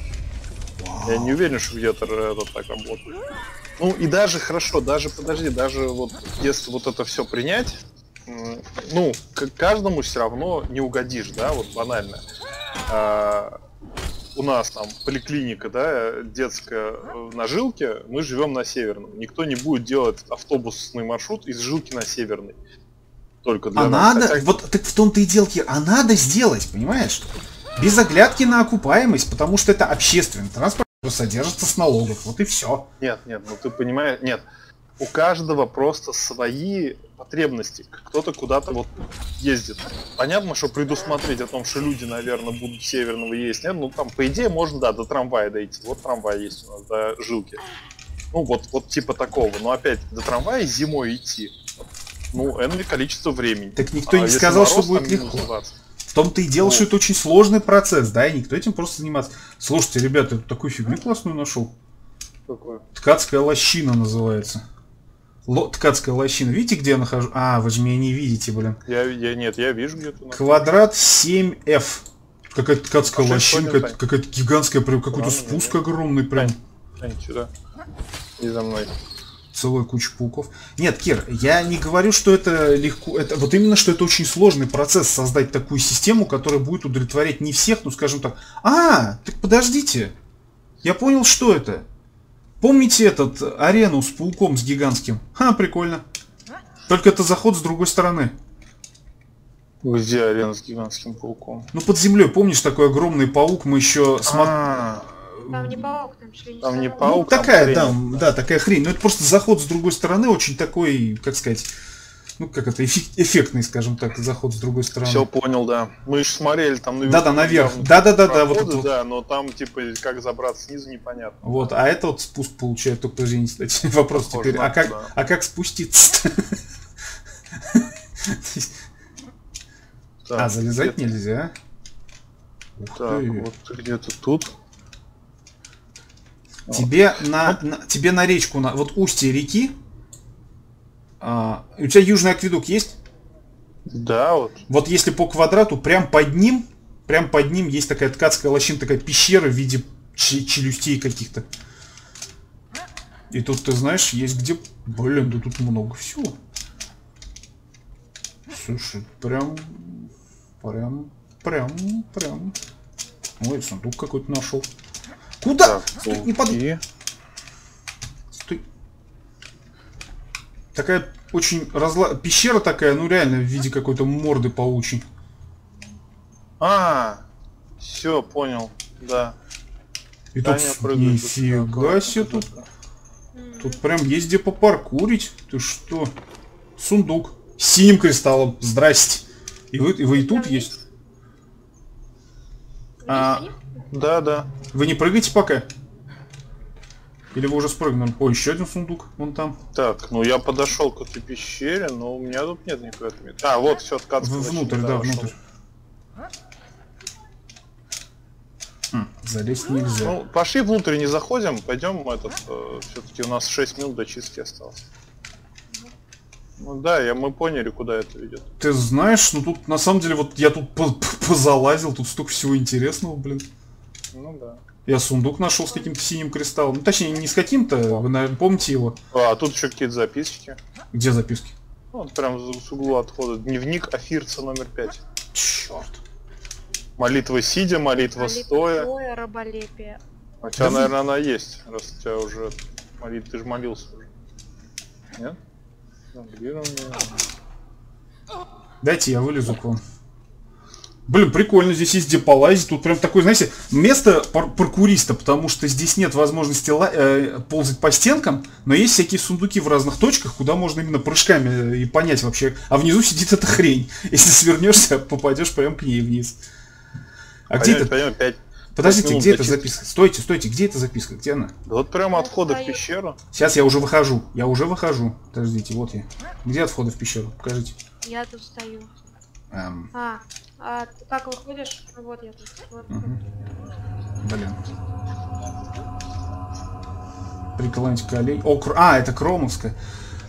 я не уверен, что где-то это так работает. Ну и даже хорошо, даже подожди, даже вот если вот это все принять, ну, к каждому все равно не угодишь, да, вот банально. А, у нас там поликлиника, да, детская э, на Жилке, мы живем на Северном. Никто не будет делать автобусный маршрут из Жилки на Северный. Только для А нас. надо, Хотя- вот так в том-то и дело, Кир, а надо сделать, понимаешь? Без оглядки на окупаемость, потому что это общественный транспорт, который содержится с налогов, вот и все. Нет, нет, ну ты понимаешь, нет. у каждого просто свои потребности. Кто-то куда-то вот ездит. Понятно, что предусмотреть о том, что люди, наверное, будут северного есть, нет? Ну, там, по идее, можно, да, до трамвая дойти. Вот трамвай есть у нас, до жилки. Ну, вот, вот типа такого. Но опять, до трамвая зимой идти, ну, энное количество времени. Так никто не А если сказал, что мороз, будет там минус легко. 20. Том-то и дело, что это очень сложный процесс, да, и никто этим просто заниматься. Слушайте, ребята, я тут такую фигню классную нашел. Какое? Ткацкая лощина называется. Ло- ткацкая лощина. Видите, где я нахожу? А, вы же меня не видите, блин. Я, я, нет, я вижу где-то. Квадрат 7F. Какая-то ткацкая лощина, сходим, какая-то, гигантская, прям какой-то спуск огромный, прям Ань, сюда. И за мной. Целая куча пауков. Нет, Кир, я не говорю, что это легко. Это вот именно, что это очень сложный процесс создать такую систему, которая будет удовлетворять не всех, ну скажем так. А, так подождите. Я понял, что это. Помните этот арену с пауком с гигантским? Ха, прикольно. Только это заход с другой стороны. Где арена с гигантским пауком? Ну под землей, помнишь, такой огромный паук, мы еще смотрели. Там не паук, там членистый Там не паук. Ну, там такая, хрень. да, да, такая хрень. Но это просто заход с другой стороны, очень такой, как сказать, ну, как это, эффек- эффектный, скажем так, заход с другой стороны. Все понял, да. Мы же смотрели там на Да-да, наверх. Да-да-да-да, вот вот. да, но там типа как забраться снизу непонятно. Вот, а это вот спуск получает только извините, кстати, (laughs) вопрос Похоже теперь, а как, да. а как спуститься? (laughs) Так, А, залезать нельзя? Ух Так, ты. вот где-то тут. Тебе на, на- тебе на речку, на, вот устье реки, а, у тебя южный акведук есть? Да, вот. Вот если по квадрату, прям под ним, прям под ним есть такая ткацкая лощина, такая пещера в виде че- челюстей каких-то. И тут, ты знаешь, есть где... Блин, да тут много всего. Слушай, прям... Прям... Прям... Прям... Ой, сундук какой-то нашел. Куда? Так, Стой, не под... Стой. Такая очень разла... Пещера такая, ну реально, в виде какой-то морды паучьей. А, все, понял. Да. И тут Таня прыгает. нифига себе тут. Тут прям есть где попаркурить. Ты что? Сундук. С синим кристаллом. Здрасте. И вы, и вы и тут есть. есть? А, Есть? Да, да. Вы не прыгаете пока? Или вы уже спрыгнули? О, еще один сундук. Вон там. Так, ну я подошел к этой пещере, но у меня тут нет никакой отметки. А, вот все ткацкая внутрь, да, вошел. внутрь. Хм, залезть нельзя. Ну, пошли внутрь, не заходим, пойдем этот. все-таки у нас 6 минут до чистки осталось. Ну да, я, мы поняли, куда это ведет. Ты знаешь, ну тут на самом деле вот я тут по- по- позалазил, тут столько всего интересного, блин. Ну да. Я сундук нашел с каким-то синим кристаллом. Ну, точнее, не с каким-то, вы, наверное, помните его. А, тут еще какие-то записочки. Где записки? Ну, Вот прям с угла отхода. Дневник Афирца номер 5. Черт. Молитва сидя, молитва Молитва стоя. стоя, раболепие. А у тебя, Да вы- наверное, она есть, раз у тебя уже молит, ты же молился уже. Нет? Ну, где он? Дайте я вылезу к вам. Блин, прикольно, здесь есть где полазить. Тут прям такое, знаете, место пар- паркуриста, потому что здесь нет возможности э, ползать по стенкам, но есть всякие сундуки в разных точках, куда можно именно прыжками э, и понять вообще. А внизу сидит эта хрень. (laughs) Если свернешься, попадешь прям к ней вниз. А где Пойдем, это? пойдем, пять. Подождите, минут где эта записка? Стойте, стойте, где эта записка? Где она? Да вот прямо от входа в пещеру. Сейчас я уже выхожу. Я уже выхожу. Подождите, вот я. Где от входа в пещеру? Покажите. Я тут стою. Эм, А, а ты как выходишь? Ну, Вот я тут. Вот. Мгм. Блин. Приколонить колей. О, кр- а, это Кромовская.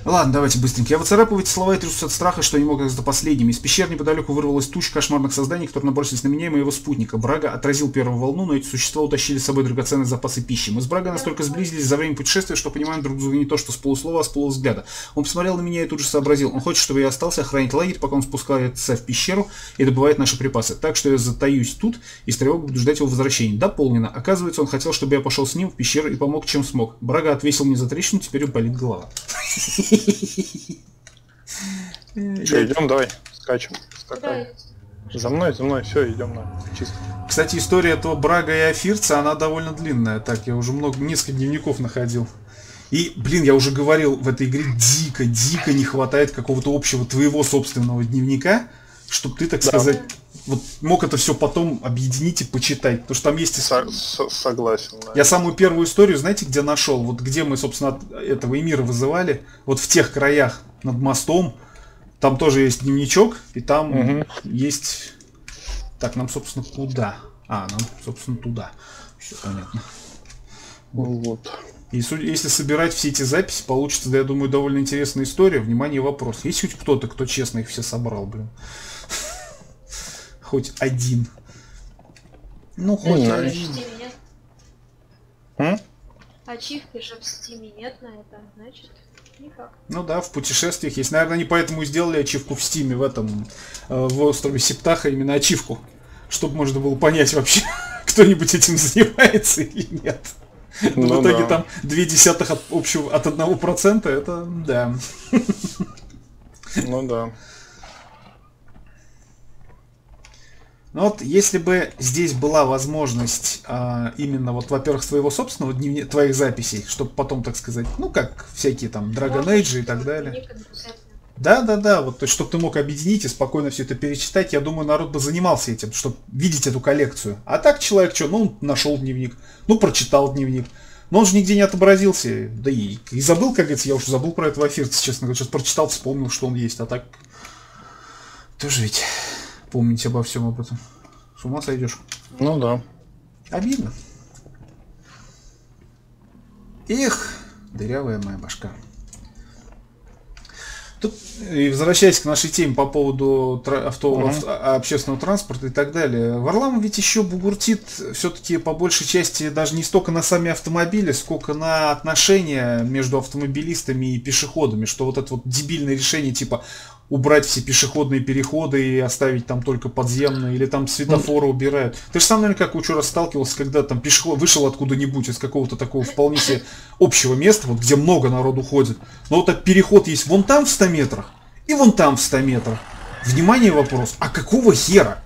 Ладно, давайте быстренько. Я выцарапываю эти слова и трясусь от страха, что не мог их за последними. Из пещер неподалеку вырвалась туча кошмарных созданий, которые набросились на меня и моего спутника. Брага отразил первую волну, но эти существа утащили с собой драгоценные запасы пищи. Мы с Брага настолько сблизились за время путешествия, что понимаем друг друга не то что с полуслова, а с полувзгляда. Он посмотрел на меня и тут же сообразил. Он хочет, чтобы я остался охранять лагерь, пока он спускается в пещеру и добывает наши припасы. Так что я затаюсь тут и с тревогой буду ждать его возвращения. Дополнено. Оказывается, он хотел, чтобы я пошел с ним в пещеру и помог, чем смог. Брага отвесил мне за трещину, теперь болит голова. Че, идем, давай, скачем. Скакаем. За мной, за мной, все, идем на чисто. Кстати, история этого Брага и Афирца, она довольно длинная. Так, я уже много, несколько дневников находил. И, блин, я уже говорил, в этой игре дико, дико не хватает какого-то общего твоего собственного дневника, чтобы ты, так Да. сказать, вот мог это все потом объединить и почитать. Потому что там есть... и- Со- со- согласен. да. Я самую первую историю, знаете, где нашел? Вот где мы, собственно, от этого Эмира вызывали. Вот в тех краях над мостом. Там тоже есть дневничок, и там Мгм. есть... Так, нам, собственно, куда? А, нам, собственно, туда. Все понятно. Вот. И судя- если собирать все эти записи, получится, да, я думаю, довольно интересная история. Внимание, вопрос. Есть хоть кто-то, кто честно их все собрал, блин? Хоть один. Ну, хоть Не В один. Стиме нет. М? Ачивки же в Стиме нет на это, значит, никак. Ну да, в путешествиях есть. Наверное, они поэтому и сделали ачивку в Стиме в этом, э, в острове Септаха, именно ачивку. Чтобы можно было понять вообще, (laughs) кто-нибудь этим занимается или нет. Но Ну в итоге да. там две десятых от общего, от одного процента, это да. Ну да. Ну вот, если бы здесь была возможность а, именно вот, во-первых, твоего собственного дневника, твоих записей, чтобы потом, так сказать, ну как всякие там Dragon Можно Age и так далее. Да, да, да, вот, то есть, чтобы ты мог объединить и спокойно все это перечитать, я думаю, народ бы занимался этим, чтобы видеть эту коллекцию. А так человек что, ну, он нашел дневник, ну, прочитал дневник, но он же нигде не отобразился, да и, и забыл, как говорится, я уже забыл про этого афирца, честно говоря, сейчас прочитал, вспомнил, что он есть, а так, тоже ведь помнить обо всем об этом. С ума сойдешь. Ну да. Обидно. Эх, дырявая моя башка. Тут, и возвращаясь к нашей теме по поводу авто, Мгм. авто- а- общественного транспорта и так далее, Варламов ведь еще бугуртит все-таки по большей части даже не столько на сами автомобили, сколько на отношения между автомобилистами и пешеходами, что вот это вот дебильное решение типа убрать все пешеходные переходы и оставить там только подземные, или там светофоры убирают. Ты же сам, наверное, как раз сталкивался, когда там пешеход вышел откуда-нибудь из какого-то такого вполне себе общего места, вот где много народу ходит. Но вот так переход есть вон там в 100 метрах и вон там в 100 метрах. Внимание, вопрос. А какого хера?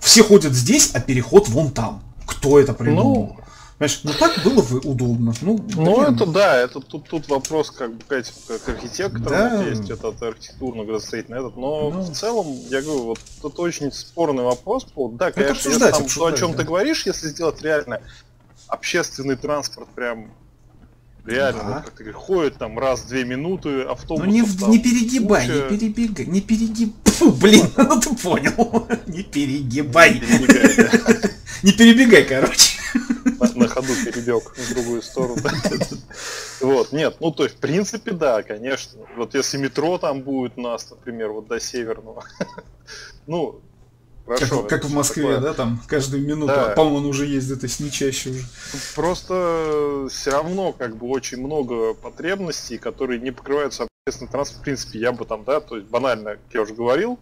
Все ходят здесь, а переход вон там. Кто это придумал? Ну, Понимаешь, ну так было бы удобно. Ну, Ну, это да, это тут, тут вопрос, как бы, к, этим, к архитекторам Да. есть этот архитектурно-градостроительный этот, но Ну. в целом, я говорю, вот тут очень спорный вопрос, да, Это конечно, обсуждать, если там то, о обсуждать, чем да. ты говоришь, если сделать реально общественный транспорт прям реально, Да. вот как ты говоришь, ходит там раз в две минуты, автобус. Ну не, в- не перегибай, не перебегай, не перегибай. Фу, блин, ну ты понял. Не перегибай. Не перебегай, короче. На, ходу перебег в другую сторону. Вот, нет, ну то есть, в принципе, да, конечно. Вот если метро там будет у нас, например, вот до Северного, (laughs) ну, хорошо. Как, как в Москве, такое. да, там каждую минуту. Да. А, По-моему, он уже ездит, если не чаще уже. Просто все равно как бы очень много потребностей, которые не покрываются общественным транспортом. В принципе, я бы там, да, то есть банально, как я уже говорил,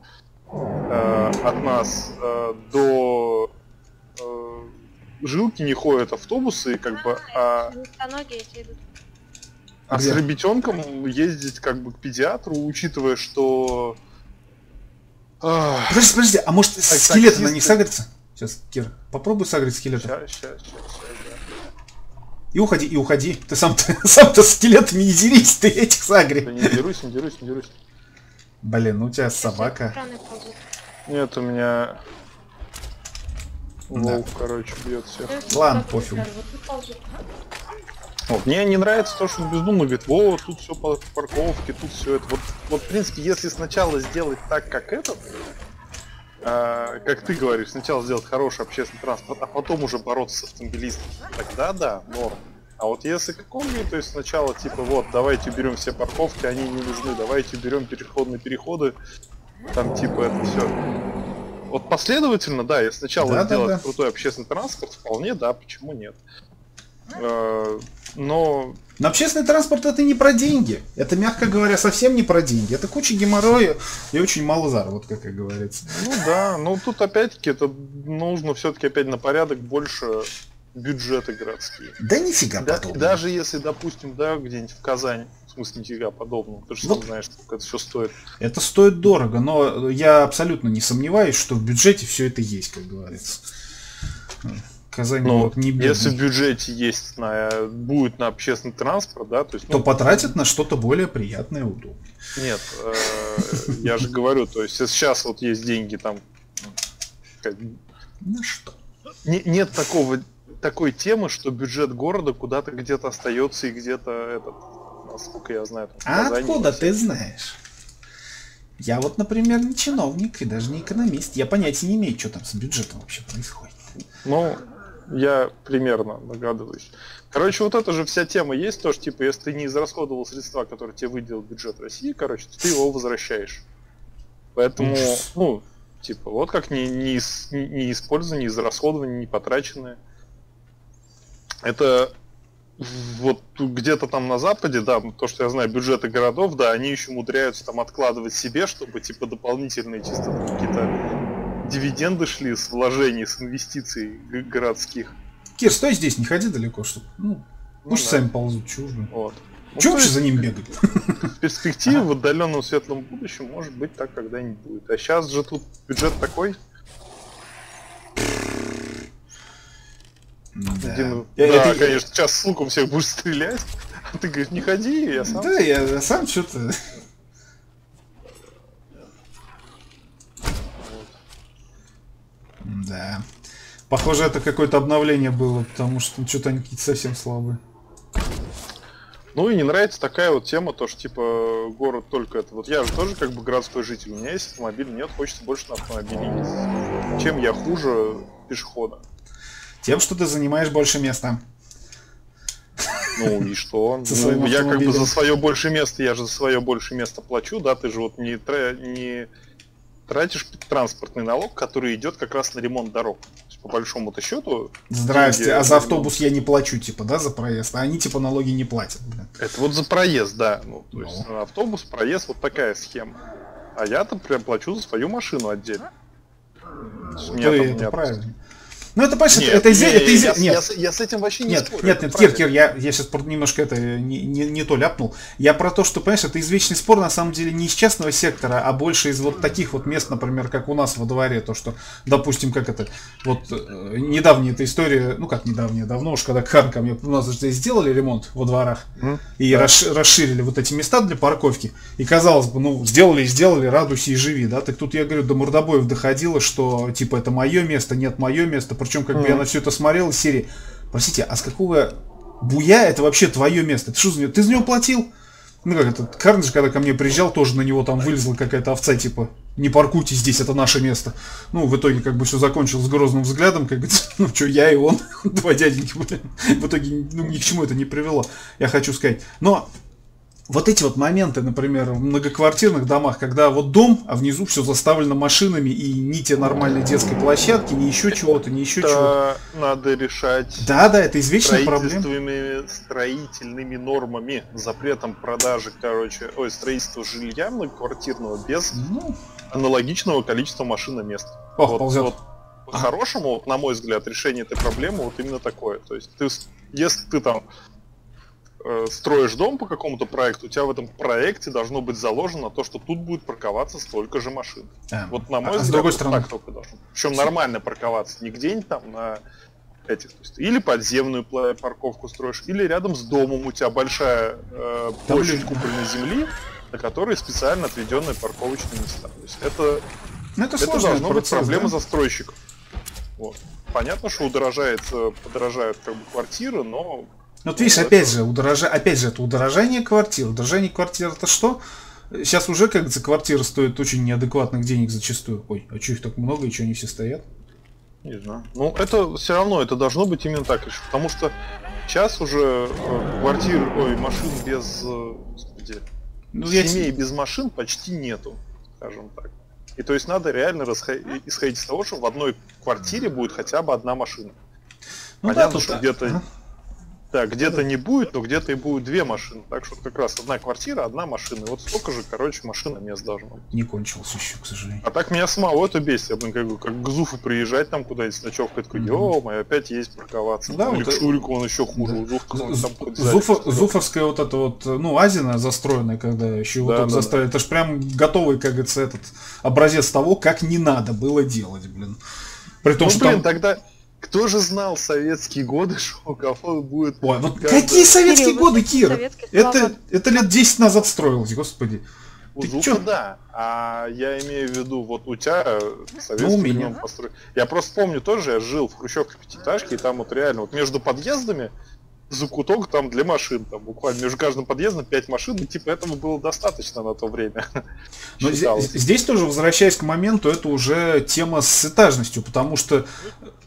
э, от нас э, до э, жилки не ходят автобусы, и как бы, а, а с ребятенком ездить как бы к педиатру, учитывая, что Подожди, подожди, а может Так, скелеты на них сагрятся? Сейчас, Кир, попробуй сагрить скелета. ща, ща, ща, И уходи, и уходи. Ты сам-то (laughs) сам-то с скелетами не дерись, ты этих сагри. Да не дерусь, не дерусь, не дерусь. Блин, ну у тебя Сейчас собака. Нет, у меня Да. короче, бьет всех. Ладно, экраны, Вот мне не нравится то, что он бездумно говорит, вот, тут все по парковке, тут все это. Вот, вот, в принципе, если сначала сделать так, как этот, а, как ты говоришь, сначала сделать хороший общественный транспорт, а потом уже бороться с автомобилистами, тогда да, норм. А вот если как он говорит, то есть сначала типа вот, давайте уберем все парковки, они не нужны, давайте уберем переходные переходы, там типа это все. Вот последовательно, да, если сначала Да, да, сделать да. крутой общественный транспорт, вполне, да, почему нет. Э, Но Но общественный транспорт это не про деньги. Это, мягко говоря, совсем не про деньги. Это куча геморроя и очень мало заработка, как говорится. Ну да, ну тут опять-таки это нужно все-таки опять на порядок больше бюджеты городские. Да нифига Да- подобного. даже если, допустим, да, где-нибудь в Казани, в смысле нифига подобного, ты же Ну, сам знаешь, сколько это все стоит. Это стоит дорого, но я абсолютно не сомневаюсь, что в бюджете все это есть, как говорится. Казань Ну, вот не если в бедный, бюджете есть на, будет на общественный транспорт, да, то есть... то ну, потратят на что-то более приятное и удобное. Нет, э, я же говорю, то есть сейчас вот есть деньги там... На что? не- нет такого такой темы, что бюджет города куда-то где-то остается и где-то этот, насколько я знаю, А откуда ты знаешь? Я вот, например, не чиновник и даже не экономист. Я понятия не имею, что там с бюджетом вообще происходит. Ну, я примерно догадываюсь. Короче, вот это же вся тема есть, то, что, типа, если ты не израсходовал средства, которые тебе выделил бюджет России, короче, то ты его возвращаешь. Поэтому, ну, типа, вот как не, не- не использование, не израсходование, не потраченное. Это вот где-то там на Западе, да, то, что я знаю, бюджеты городов, да, они еще умудряются там откладывать себе, чтобы, типа, дополнительные чисто какие-то дивиденды шли с вложений, с инвестиций городских. Кир, стой здесь, не ходи далеко, чтобы. Ну, Ну пусть да. сами ползут, чего. Вот. Ну, Чего вообще за ним бегать? (laughs) В перспективе, (laughs) в отдаленном светлом будущем, может быть, так когда-нибудь будет. А сейчас же тут бюджет такой. Да. Один- Я- да, это- конечно, сейчас с луком всех будешь стрелять. А (laughs) ты говоришь, не ходи, я сам. Да, я сам что-то. Да. Похоже, это какое-то обновление было, потому что что-то они какие-то совсем слабые. Ну и не нравится такая вот тема, то что типа город только это. Вот я же тоже как бы городской житель, у меня есть автомобиль, нет, хочется больше на автомобиле ездить. Чем я хуже пешехода? Тем, что ты занимаешь больше места. Ну и что? (laughs) Ну, я как бы за свое больше место, я же за свое больше место плачу, да, ты же вот не, тра- не тратишь транспортный налог, который идет как раз на ремонт дорог. Есть, по большому-то счету, Здрасте, деньги а за автобус я не плачу, типа, да, за проезд, а они типа налоги не платят, блин. Это вот за проезд, да. Ну, то есть Ну. на автобус, проезд, вот такая схема. А я-то прям плачу за свою машину отдельно. Есть меня Ну, это правильно. Ну это, понимаешь, это, Нет, это, изе- не, это изе- я, нет, я с- я с этим вообще не Нет, спорю. нет, это нет, Кир. Кир, я, я сейчас немножко это не, не, не, то ляпнул. Я про то, что, понимаешь, это извечный спор на самом деле не из частного сектора, а больше из вот таких вот мест, например, как у нас во дворе, то, что, допустим, как это, вот э, недавняя эта история, ну как недавняя, давно уж, когда Хан ко мне, у нас же здесь сделали ремонт во дворах, Мгм. и расш- расширили вот эти места для парковки, и казалось бы, ну, сделали и сделали, радуйся и живи, да, так тут я говорю, до мордобоев доходило, что, типа, это мое место, нет, мое место, причем, как бы я на все это смотрел из серии, простите, а с какого буя это вообще твое место? Ты что за него? Ты за него платил? Ну как этот Карнаж, когда ко мне приезжал, тоже на него там вылезла какая-то овца, типа, не паркуйте здесь, это наше место. Ну, в итоге, как бы, все закончилось с грозным взглядом, как говорится, (laughs) ну, что, я и он, (laughs) два дяденьки, блин. В итоге, ну, ни к чему это не привело, я хочу сказать. Но вот эти вот моменты, например, в многоквартирных домах, когда вот дом, а внизу все заставлено машинами и ни те нормальной детской площадки, ни еще чего-то, ни еще чего-то. Надо решать Да, да, это извечная проблема. строительными нормами, запретом продажи, короче, ой, строительства жилья многоквартирного без Ну, аналогичного количества машин и мест. ох, вот, ползет. вот по-хорошему, вот, на мой взгляд, решение этой проблемы вот именно такое. То есть ты, если ты там э, строишь дом по какому-то проекту, у тебя в этом проекте должно быть заложено то, что тут будет парковаться столько же машин. Да. Вот на мой а, а взгляд, с другой вот стороны, так только должно. Причем нормально парковаться, не где-нибудь там на этих. То есть, или подземную парковку строишь, или рядом с домом у тебя большая э, Там площадь люди- купольной земли, на которой специально отведенные парковочные места. То есть это ну, это, это должно быть процесс, проблема да? застройщиков. Вот. Понятно, что удорожает, подорожают как бы квартиры, но Ну, вот видишь, опять же, удорожа... опять же, это удорожание квартир. Удорожание квартир это что? Сейчас уже, как за квартира стоит очень неадекватных денег зачастую. Ой, а что их так много и что они все стоят? не знаю. Ну, это все равно, это должно быть именно так решено. Потому что сейчас уже э, квартир, ой, машин без, э, господи, Ну, я семей те- без машин почти нету, скажем так. И то есть надо реально расхо- исходить из того, что в одной квартире будет хотя бы одна машина. ну, да, понятно, тут что так. где-то-. Да, где-то не будет, но где-то и будет две машины. Так что как раз одна квартира, одна машина. И вот столько же, короче, машина мест должно быть. Не кончился еще, к сожалению. А так меня самого это бесит. Я, блин, как, бы- как к Зуфу приезжать там куда-нибудь с ночевкой, такой, ё опять есть парковаться. Да, Или вот это- Шурику он еще хуже. Да. У Зуфка он З- там хоть Зуфа- Зуфовская вот эта вот, ну, Азина застроенная, когда еще Да, только да, да. заставили. Это ж прям готовый, как говорится, этот образец того, как не надо было делать, блин. При том, Ну, что блин, там... тогда, Кто же знал советские годы, (laughs) что у кого будет... Ой, вот каждая- какие советские Кирилл, годы, Кир? советские Это, слова. это лет 10 назад строилось, господи. У Ты чё? да. А я имею в виду, вот у тебя советский Ну, меня. построен. Я просто помню тоже, я жил в хрущевке пятиэтажке, и там вот реально вот между подъездами закуток там для машин, там буквально между каждым подъездом 5 машин, и типа этого было достаточно на то время. (laughs) Но здесь тоже, возвращаясь к моменту, это уже тема с этажностью, потому что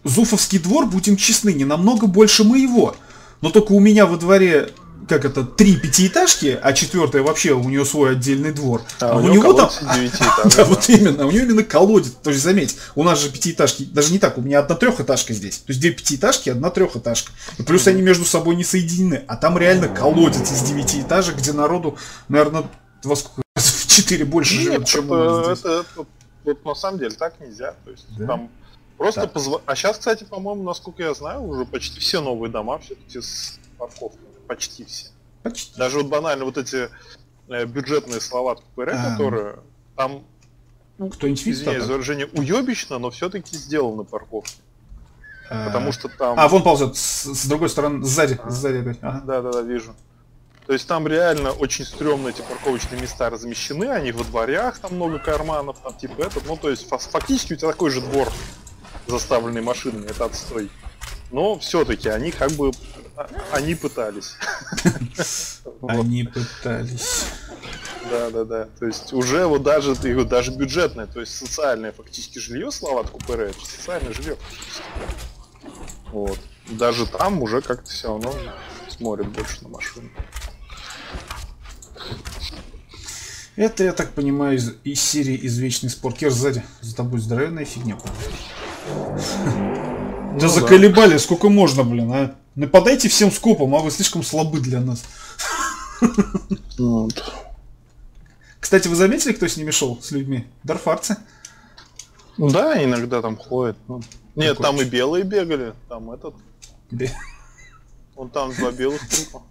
Зуфовский двор, будем честны, не намного больше моего. Но только у меня во дворе, как это, три пятиэтажки, а четвертая вообще у нее свой отдельный двор. А, у, у него там... (laughs) Да, вот именно, у него именно колодец. То есть, заметь, у нас же пятиэтажки, даже не так, у меня одна трехэтажка здесь. То есть, две пятиэтажки, одна трехэтажка. И плюс они между собой не соединены. А там реально колодец из девяти этажек, где народу, наверное, во сколько раз в четыре больше живет, чем у нас здесь. это- на самом деле так нельзя. То есть там просто Так. позва- А сейчас, кстати, по-моему, насколько я знаю, уже почти все новые дома все-таки с парковками. Почти все. Почти. Даже вот банально вот эти э, бюджетные слова КПР, А. которые там, Кто-нибудь видит? извиняюсь за выражение, уебищно, но все-таки сделаны парковки. А, Потому что там... А, вон ползет, с, с другой стороны, сзади, сзади опять. Ага. Да-да-да, вижу. То есть там реально очень стрёмно эти парковочные места размещены, они во дворях, там много карманов, там типа этот, ну то есть фактически у тебя такой же двор, заставленный машинами, это отстой. Но все-таки они как бы, они пытались. Вот. (laughs) Они пытались. Да-да-да. То есть уже вот даже, ты говорю, даже бюджетное, то есть социальное фактически жилье, слава от КПР, это социальное жилье. Вот. Даже там уже как-то все равно смотрят больше на машину. Это, я так понимаю, из, из серии «Извечный спор». Кир, сзади, за тобой здоровенная фигня. Да да. заколебали, сколько можно, блин, а? Нападайте всем скопом, а вы слишком слабы для нас. Вот. Кстати, вы заметили, кто с ними шел, с людьми? Дарфарцы. Ну да, иногда там ходят. ну. Нет, там и белые бегали, там этот, Бе- вон там два белых (laughs) трупа.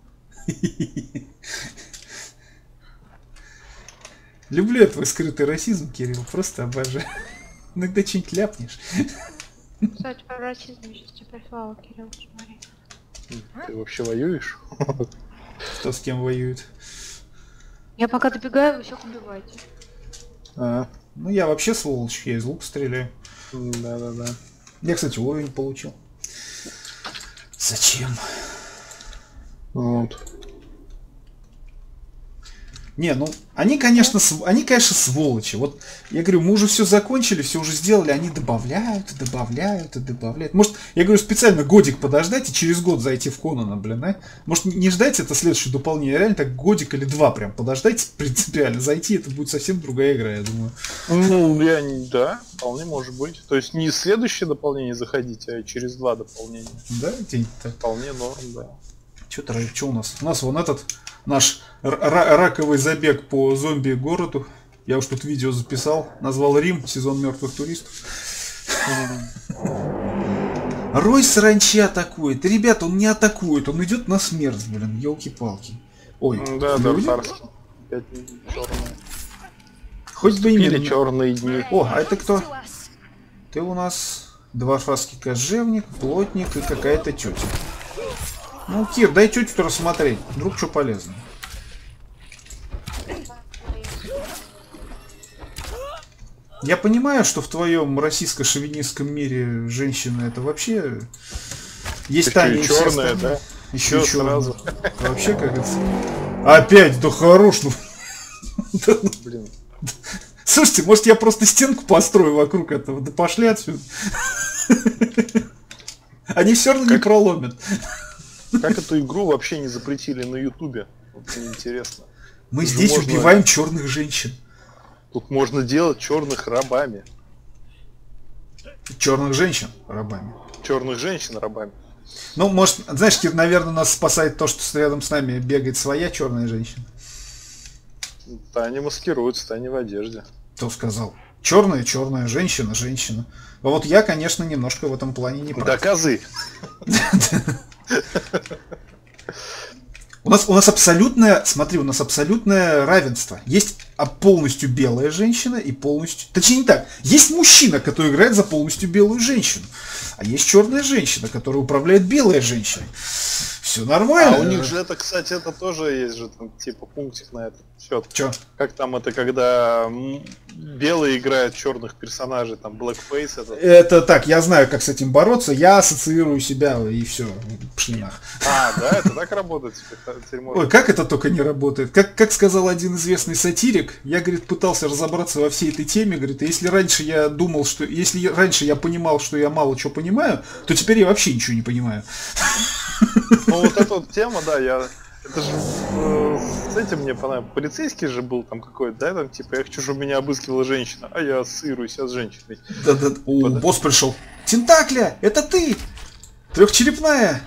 Люблю твой скрытый расизм, Кирилл, просто обожаю. Иногда что-нибудь ляпнешь. Кстати, про расизм сейчас тебе прислала, Кирилл, смотри. Ты вообще воюешь? Кто с кем воюет. Я пока добегаю, вы всех убиваете. А, Ну, я вообще сволочь, я из лука стреляю. да-да-да. Я, кстати, уровень получил. Зачем? Вот. Не, ну, они, конечно, св- они, конечно, сволочи. Вот, я говорю, мы уже все закончили, все уже сделали, они добавляют, и добавляют, и добавляют. Может, я говорю, специально годик подождать и через год зайти в Конана, блин, а? Может, не ждать это следующее дополнение, а реально так годик или два прям подождать (laughs) принципиально. Зайти, это будет совсем другая игра, я думаю. Ну, я не... Да, вполне может быть. То есть не следующее дополнение заходить, а через два дополнения. Да, день так. Вполне норм, да. Что-то, что у нас? У нас вон этот наш раковый забег по зомби-городу. Я уж тут видео записал, назвал Рим, сезон мертвых туристов. Рой саранча атакует. Ребята, он не атакует, он идет на смерть, блин, елки-палки. Ой, Да, да, хоть бы именно. черные дни. О, а это кто? Ты у нас дварфасский кожевник, плотник и какая-то тетя. Ну, Кир, дай тетю-то рассмотреть. Вдруг что полезно. Я понимаю, что в твоем российско-шовинистском мире женщина это вообще... Есть Еще Таня и и черная, да? Еще Еще сразу. Вообще как это... Опять, да хорош, ну... Ну, Блин. Слушайте, может я просто стенку построю вокруг этого, да пошли отсюда. Они все равно не проломят. Как эту игру вообще не запретили на Ютубе? Вот мне интересно. Мы Же здесь можно- убиваем черных женщин. Тут можно делать черных рабами. Черных женщин рабами. Черных женщин рабами. Ну, может, знаешь, наверное, нас спасает то, что рядом с нами бегает своя черная женщина. Таня маскируется, Таня в одежде. Кто сказал? Черная, черная, женщина, женщина. А вот я, конечно, немножко в этом плане не прав. Да козы. (laughs) У нас, у нас абсолютное, смотри, у нас абсолютное равенство. Есть а полностью белая женщина и полностью... Точнее, не так. Есть мужчина, который играет за полностью белую женщину. А есть черная женщина, которая управляет белой женщиной. Все нормально. А у них же это, кстати, это тоже есть же там типа пунктик на этот счет. Чё? Как там это, когда белые играют черных персонажей, там Blackface это. Это так, я знаю, как с этим бороться. Я ассоциирую себя и все. Пшли нах. А, да, это так работает. Ой, как это только не работает. Как, как сказал один известный сатирик, я, говорит, пытался разобраться во всей этой теме, говорит, если раньше я думал, что... Если раньше я понимал, что я мало чего понимаю, то теперь я вообще ничего не понимаю. Ну вот эта вот тема, да, я... Это же э, с этим мне понравилось. Полицейский же был там какой-то, да, там типа, я хочу, чтобы меня обыскивала женщина, а я ассоциирую себя с женщиной. Да-да, о, босс пришел. Тентакля, это ты! Трехчерепная!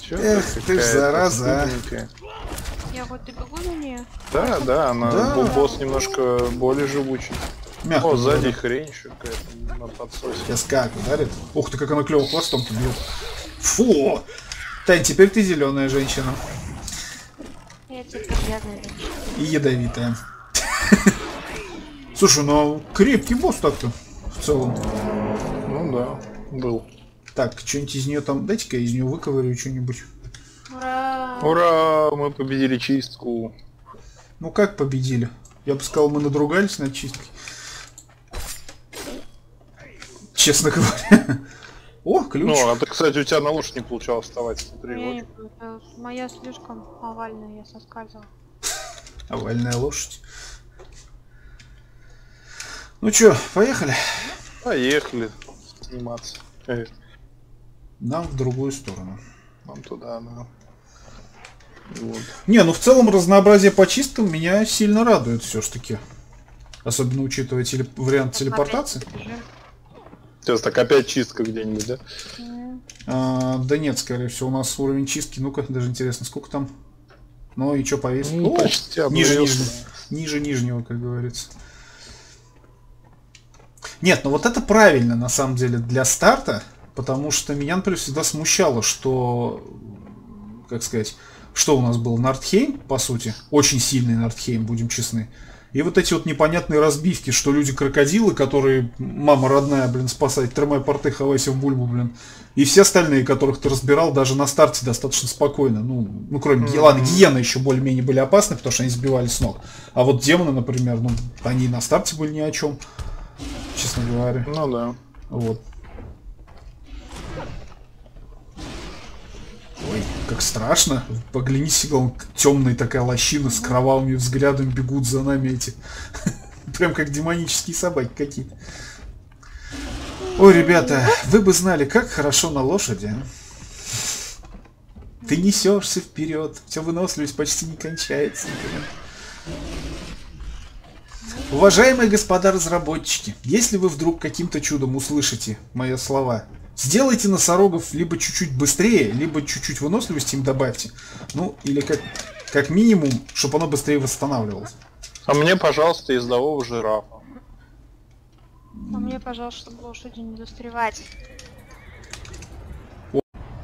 Чё Эх, ты ж зараза, а. Я вот и бегу на нее. Да, да, она Да. бо- босс немножко более живучий. Мягко. О, сзади хрень еще какая-то на подсосе. Сейчас как ударит. Ух ты, как она клево хвостом-то бьет. Фу! Тань, теперь ты зеленая женщина. Я теперь. И ядовитая. Слушай, ну крепкий босс так-то. В целом. Ну да, был. Так, что-нибудь из нее там. Дайте-ка я из нее выковырю что-нибудь. Ура! Ура, мы победили чистку. Ну как победили? Я бы сказал, мы надругались над чисткой. Честно говоря. О, ключ. Ну, а ты, кстати, у тебя на лошадь не получалось вставать, смотри. Я не вот. Моя слишком овальная, я соскальзывала. (laughs) Овальная лошадь. Ну чё, поехали? Поехали сниматься. Э, Нам в другую сторону. Вон туда, да. Вот. Не, ну в целом разнообразие по чисткам меня сильно радует все-таки. Особенно учитывая теле- вариант телепортации. Бежим. Сейчас так опять чистка где-нибудь, да? М, А, да нет, скорее всего, у нас уровень чистки. Ну-ка, даже интересно, сколько там? Ну и что повесить? Ну, О, почти ниже, нижнего. ниже нижнего, как говорится. Нет, ну вот это правильно, на самом деле, для старта, потому что меня, например, всегда смущало, что, как сказать, что у нас был Нортхейм, по сути, очень сильный Нортхейм, будем честны, и вот эти вот непонятные разбивки, что люди крокодилы, которые мама родная, блин, спасать, тримай порты, хавайся в бульбу, блин, и все остальные, которых ты разбирал даже на старте достаточно спокойно, ну, ну кроме mm ладно, гиены еще более-менее были опасны, потому что они сбивали с ног, а вот демоны, например, ну, они на старте были ни о чем, честно говоря. Ну да. Вот. Ой, как страшно. Поглянись, темная такая лощина с кровавыми взглядами бегут за нами эти. (laughs) Прям как демонические собаки какие-то. Ой, ребята, вы бы знали, как хорошо на лошади. а. Ты несешься вперед, все выносливость почти не кончается. блин. Уважаемые господа разработчики, если вы вдруг каким-то чудом услышите мои слова, сделайте носорогов либо чуть-чуть быстрее, либо чуть-чуть выносливости им добавьте. Ну, или как, как минимум, чтобы оно быстрее восстанавливалось. А мне, пожалуйста, ездового жирафа. А мне, пожалуйста, чтобы лошади не застревать.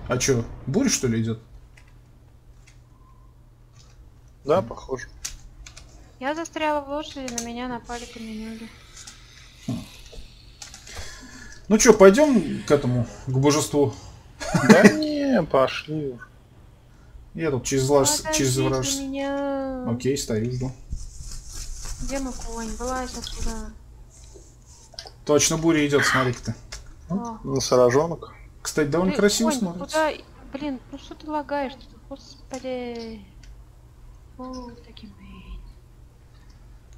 А чё, буря что ли идет? Да, похоже. Я застряла в лошади, на меня напали каменюги. Ну чё, пойдем к этому, к божеству. Да не, пошли. уж. Я тут через лаж, через враж. меня. Окей, стою, жду. Где мой конь? Вылазь отсюда. Точно буря идет, смотри-ка ты. О. Носорожонок. Кстати, довольно Блин, красиво конь, смотрится. Куда? Блин, ну что ты лагаешь тут? Господи. О, таким.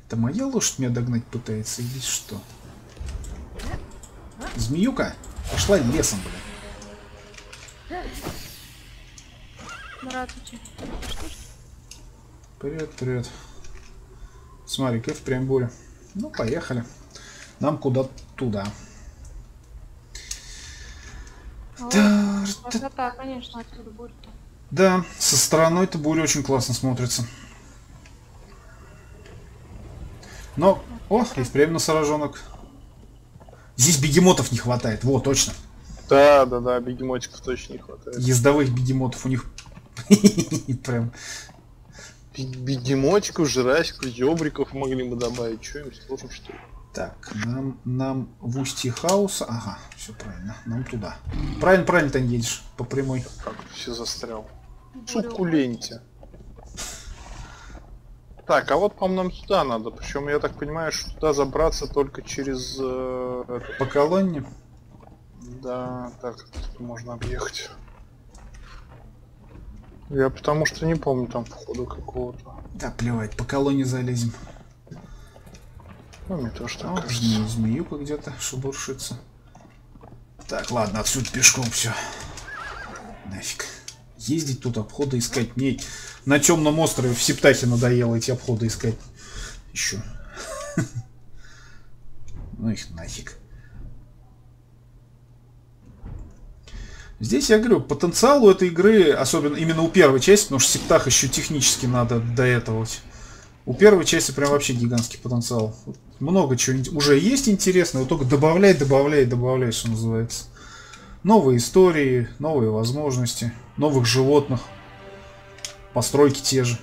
Это моя лошадь меня догнать пытается или что? Змеюка пошла лесом, блин. Здравствуйте. Привет, привет. Смотри, как прям буря. Ну, поехали. Нам куда туда. О, Да, Красота, конечно, отсюда будет-то. Да, со стороны эта буря очень классно смотрится. Но, о, и впрямь носорожонок. Здесь бегемотов не хватает, вот, точно. Да, да, да, бегемотиков точно не хватает. Ездовых бегемотов у них (laughs) прям Бегемотиков, жирасиков, зебриков могли бы добавить. Что им сложно, что ли? Так, нам, нам в устье хаоса. Ага, все правильно. Нам туда. Правильно, правильно, ты едешь по прямой. Как все застрял. Более Суккуленте. Так, а вот, по-моему, нам туда надо. Причем я так понимаю, что туда забраться только через... э, По колонне. Да, так, тут можно объехать. Я потому что не помню там входа какого-то. Да, плевать, по колонне залезем. Ну, мне тоже так Вот кажется. змею, змеюка где-то шебуршится. Так, ладно, отсюда пешком все. Нафиг. Ездить тут, обходы искать. Мне на темном острове в Септахе надоело эти обходы искать. Еще. (laughs) Ну их нафиг. Здесь я говорю, потенциал у этой игры, особенно именно у первой части, потому что Септах еще технически надо до этого. У первой части прям вообще гигантский потенциал. Много чего уже есть интересного, только добавляй, добавляй, добавляй, что называется. Новые истории, новые возможности, новых животных, постройки те же.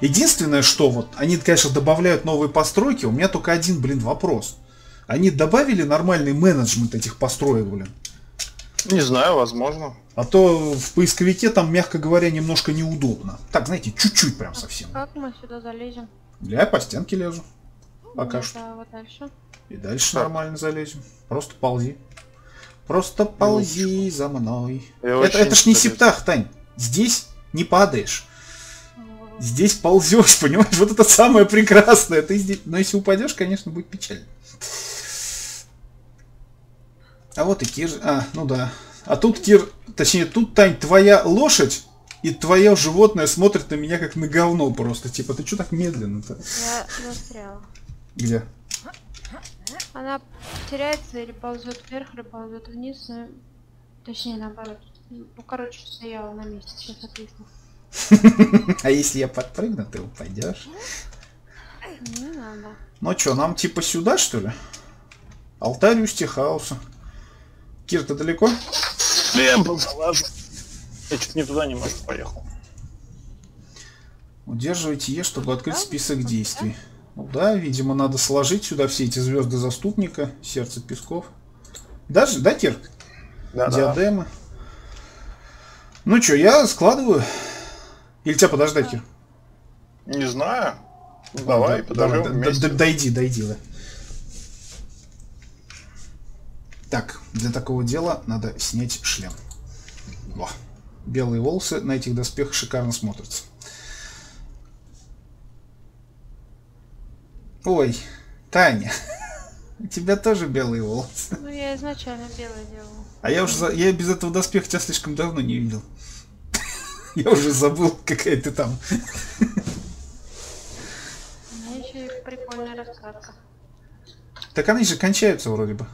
Единственное, что вот, они, конечно, добавляют новые постройки, у меня только один, блин, вопрос. Они добавили нормальный менеджмент этих построек, блин. Не знаю, возможно. А то в поисковике там, мягко говоря, немножко неудобно. Так, знаете, чуть-чуть прям совсем. Как мы сюда залезем? Я по стенке лезу. Пока Нет, что. а вот дальше. И дальше Так. нормально залезем. Просто ползи. Просто ползи за мной. Я Это, это ж не септах, Тань. Здесь не падаешь. Здесь ползешь, (laughs) понимаешь? Вот это самое прекрасное. Ты здесь... Но если упадешь, конечно, будет печально. А вот и Кир... А, ну да. А тут, Кир... Точнее, тут, Тань, твоя лошадь и твое животное смотрит на меня как на говно просто. Типа, ты что так медленно-то? Я застряла. Где? Она теряется или ползет вверх, или ползет вниз. Точнее, наоборот. Ну, короче, стояла на месте, сейчас отвисла. А если я подпрыгну, ты упадешь? Не надо. Ну что, нам типа сюда, что ли? Алтарь устья хаоса. Кир, ты далеко? Я залажу. Я чуть не туда немножко поехал. Удерживайте Е, чтобы открыть список действий. Ну да, видимо, надо сложить сюда все эти звезды заступника, сердце песков. Даже, да, Кир? Да, да. Ну что, я складываю. Или тебя подождать, Кир? Не знаю. Давай, Да, подождем давай, д- вместе. д- Дойди, дойди, да. Так, для такого дела надо снять шлем. Во. Белые волосы на этих доспехах шикарно смотрятся. Ой, Таня, (laughs) у тебя тоже белые волосы. Ну, я изначально белое делала. А я уже за- я без этого доспеха тебя слишком давно не видел. (laughs) Я уже забыл, какая ты там. У меня еще прикольная раскладка. Так они же кончаются вроде бы.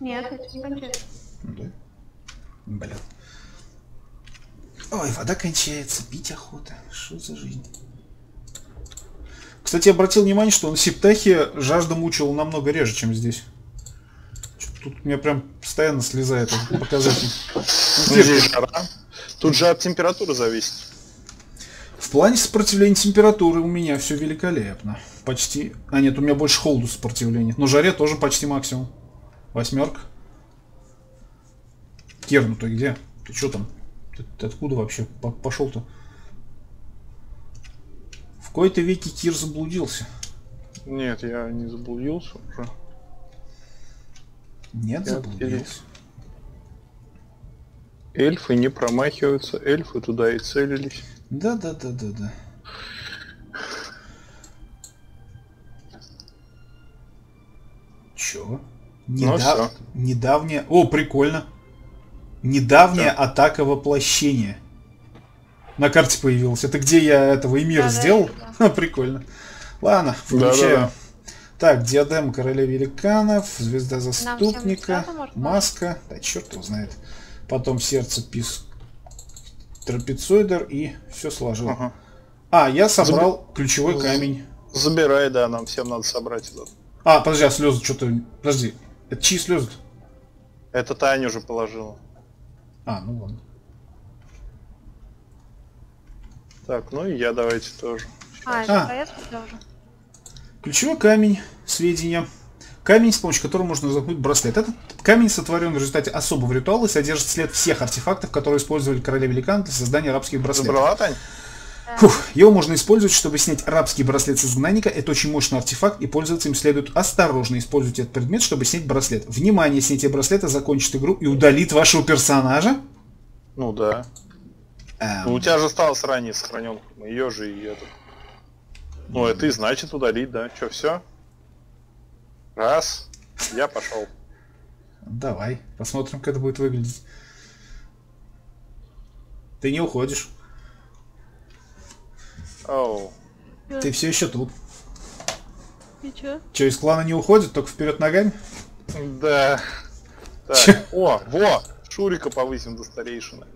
Нет, это не кончается. Ну Да. Блин. Ой, вода кончается, пить охота. Что за жизнь? Кстати, обратил внимание, что на Септахе жажда мучила намного реже, чем здесь. Тут у меня прям постоянно слезает показатель. Ну, Ну, жара. Тут же от температуры зависит. В плане сопротивления температуры у меня все великолепно. Почти. А нет, у меня больше холоду сопротивления. Но жаре тоже почти максимум. Восьмерка. Кир, ну ты где? Ты что там? Ты, ты откуда вообще по- пошел-то? В кои-то веке Кир заблудился. Нет, я не заблудился уже. Нет, Я заблудился. Эльфы не промахиваются, эльфы туда и целились. Да, да, да, да, да. Чё? Недав- всё. Недавняя... О, прикольно. Недавняя атака воплощения. На карте появилась. Это где я этого Эмира Да, да, сделал? да. (laughs) Прикольно. Ладно, включаем. Да-да-да. Так, диадема короля великанов, звезда заступника, маска, да черт его знает. Потом сердце пис трапециойдер и все сложил. Ага. А, я собрал ключевой камень. Забирай, да, нам всем надо собрать этот. А, подожди, а слезы что-то... Подожди, это чьи слезы? Это Таня уже положила. А, ну ладно. Так, ну и я давайте тоже. А, А. это проезд тоже. Ключевой камень, сведения. Камень, с помощью которого можно замкнуть браслет. Этот камень сотворен в результате особого ритуала и содержит след всех артефактов, которые использовали короля великан для создания арабских браслетов. Забрала, Тань? Фух, его можно использовать, чтобы снять арабский браслет с изгнанника. Это очень мощный артефакт, и пользоваться им следует осторожно. Используйте этот предмет, чтобы снять браслет. Внимание, снятие браслета закончит игру и удалит вашего персонажа. Ну да. Эм, Ну, у тебя же осталось ранее сохранен. Ее же и этот. Ну, это и значит удалить, да? Че, все? Раз. Я пошел. Давай, посмотрим, как это будет выглядеть. Ты не уходишь. Оу. Ты все еще тут. И чё? Че, из клана не уходит, только вперед ногами? Да. Чё? Так. О, во! Шурика повысим до старейшины.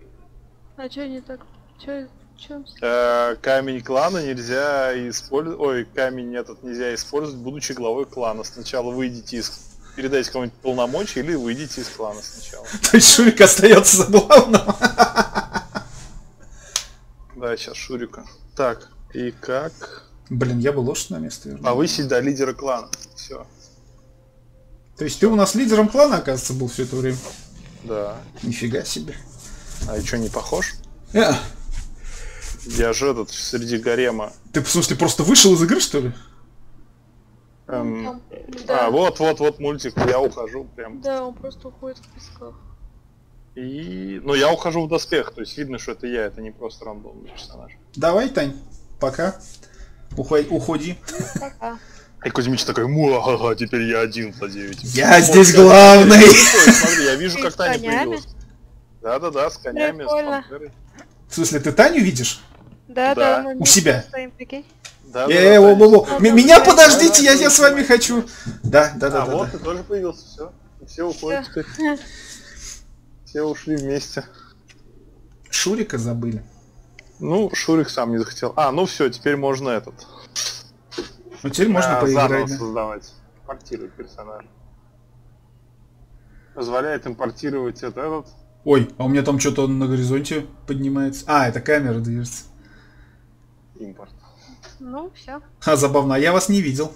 А чё не так? Чё, чё? Э, камень клана нельзя использовать. Ой, камень этот нельзя использовать, будучи главой клана. Сначала выйдите из. Передайте кому-нибудь полномочия или выйдите из клана сначала. (laughs) То есть Шурик остается за главным. Да, сейчас Шурика. Так, и как? Блин, я бы лошадь на место вернул. Повысить до лидера клана. Все. То есть ты у нас лидером клана, оказывается, был все это время? Да. Нифига себе. А и что, не похож? Э, Я же этот среди гарема. ты, в смысле, просто вышел из игры, что ли? Эм, Там- да, А, вот, вот, вот мультик. Я ухожу прям. да, он просто уходит в песках. И. Ну, я ухожу в доспех, то есть видно, что это я, это не просто рандомный персонаж. Давай, Тань, пока. Ухо- уходи. Пока. И Кузьмич такой, муа, теперь я один за 9. Я здесь главный. Смотри, я вижу, как с Таня появилась. Да-да-да, с конями, с Прикольно. пантерой. В смысле, ты Таню видишь? Да, Да. У себя. Стоим. Да, да, Э, да, во, во. Таня. М- Меня подождите, я, я с вами хочу. Да, да, да, А, да. вот да. ты тоже появился, все. Все уходят теперь. (laughs) Все ушли вместе. Шурика забыли. Ну, Шурик сам не захотел. А, ну все, теперь можно этот. Ну теперь можно а, поиграть. заново да. создавать. Импортировать персонажа. Позволяет импортировать этот, этот. Ой, а у меня там что-то на горизонте поднимается. А, это камера движется. Импорт. Ну, все. А, забавно, а я вас не видел.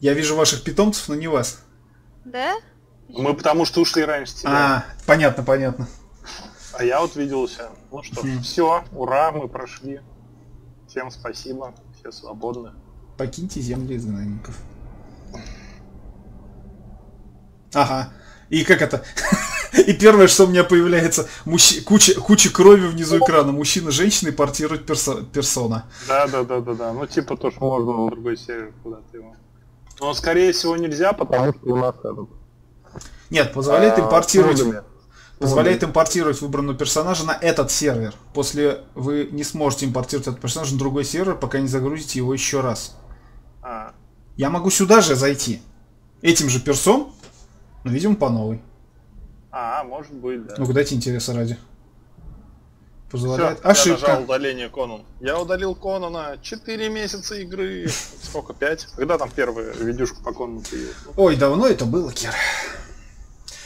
Я вижу ваших питомцев, но не вас. Да? Мы потому что ушли раньше тебя. А, понятно, понятно. А я вот виделся. Ну что ж, Хм. все, ура, мы прошли. Всем спасибо, все свободны. Покиньте земли изгнанников. Ага. И как это? (laughs) И первое, что у меня появляется, мужчи- куча, куча крови внизу экрана. Мужчина, женщина и портирует персо- персона. Да, да, да, да, да. Ну типа то, что можно на другой сервер куда-то его. Но скорее всего нельзя, потому что у нас этот. Нет, позволяет а, импортировать, позволяет импортировать выбранного персонажа на этот сервер. После вы не сможете импортировать этот персонаж на другой сервер, пока не загрузите его еще раз. А, Я могу сюда же зайти. Этим же персом, но, видимо, по новой. а, может быть, да. Ну-ка, дайте интереса ради. Все, Позволяет. я Ошибка. нажал удаление Конан. Я удалил Конана. 4 месяца игры. Сколько? 5? Когда там первая видюшка по Конану появилась? Ну, Ой, давно это было, Кир.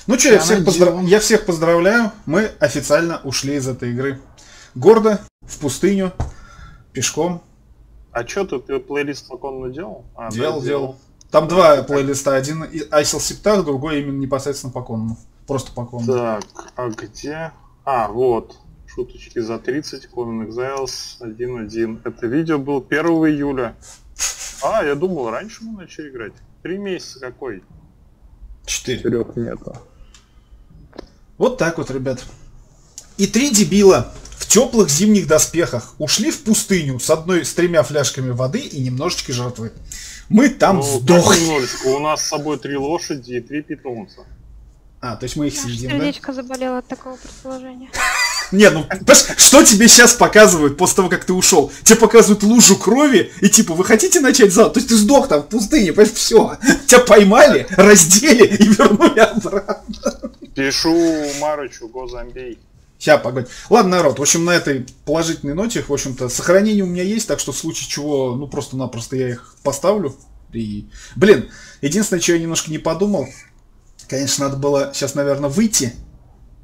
Ну что, я всех, поздра- я всех поздравляю. Мы официально ушли из этой игры. Гордо, в пустыню, пешком. А что ты, ты плейлист по Конану делал? А, да, делал, делал. Там два плейлиста. Один Айсел Септах, другой именно непосредственно по Конну. Просто по Конну. Так, а где? А, вот. Шуточки за 30, Conan Exiles 1.1. Это видео было 1 июля. А, я думал, раньше мы начали играть. Три месяца какой? Четыре. Четырех нету. Вот так вот, ребят. И три дебила в теплых зимних доспехах ушли в пустыню с одной, с тремя фляжками воды и немножечко жертвы. Мы там Ну, сдохли. У нас с собой три лошади и три питомца. А, то есть мы их Аж съедим, да? сердечко заболело от такого предположения. (laughs) Не, ну, что тебе сейчас показывают после того, как ты ушел? Тебе показывают лужу крови, и типа, вы хотите начать зал? То есть ты сдох там в пустыне, понимаешь, все. Тебя поймали, раздели и вернули обратно. Пишу Марычу, го зомбей. Сейчас, погодь. Ладно, народ, в общем, на этой положительной ноте, в общем-то, сохранение у меня есть, так что в случае чего, ну, просто-напросто я их поставлю. И, блин, единственное, что я немножко не подумал, конечно, надо было сейчас, наверное, выйти,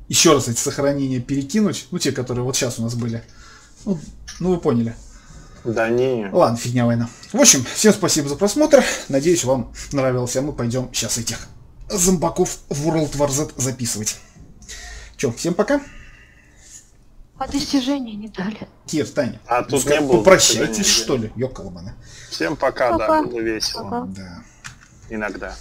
еще раз эти сохранения перекинуть, ну, те, которые вот сейчас у нас были, Ну, ну вы поняли. Да не. Ладно, фигня война. В общем, всем спасибо за просмотр. Надеюсь, вам нравилось. А мы пойдем сейчас этих зомбаков в World War Z записывать. Че, всем пока. А достижения не дали. Кир, Таня. А тут не было Попрощайтесь, что ли? Ёкаломаны. Всем пока, Пока. да, было весело. Пока. Да. Иногда.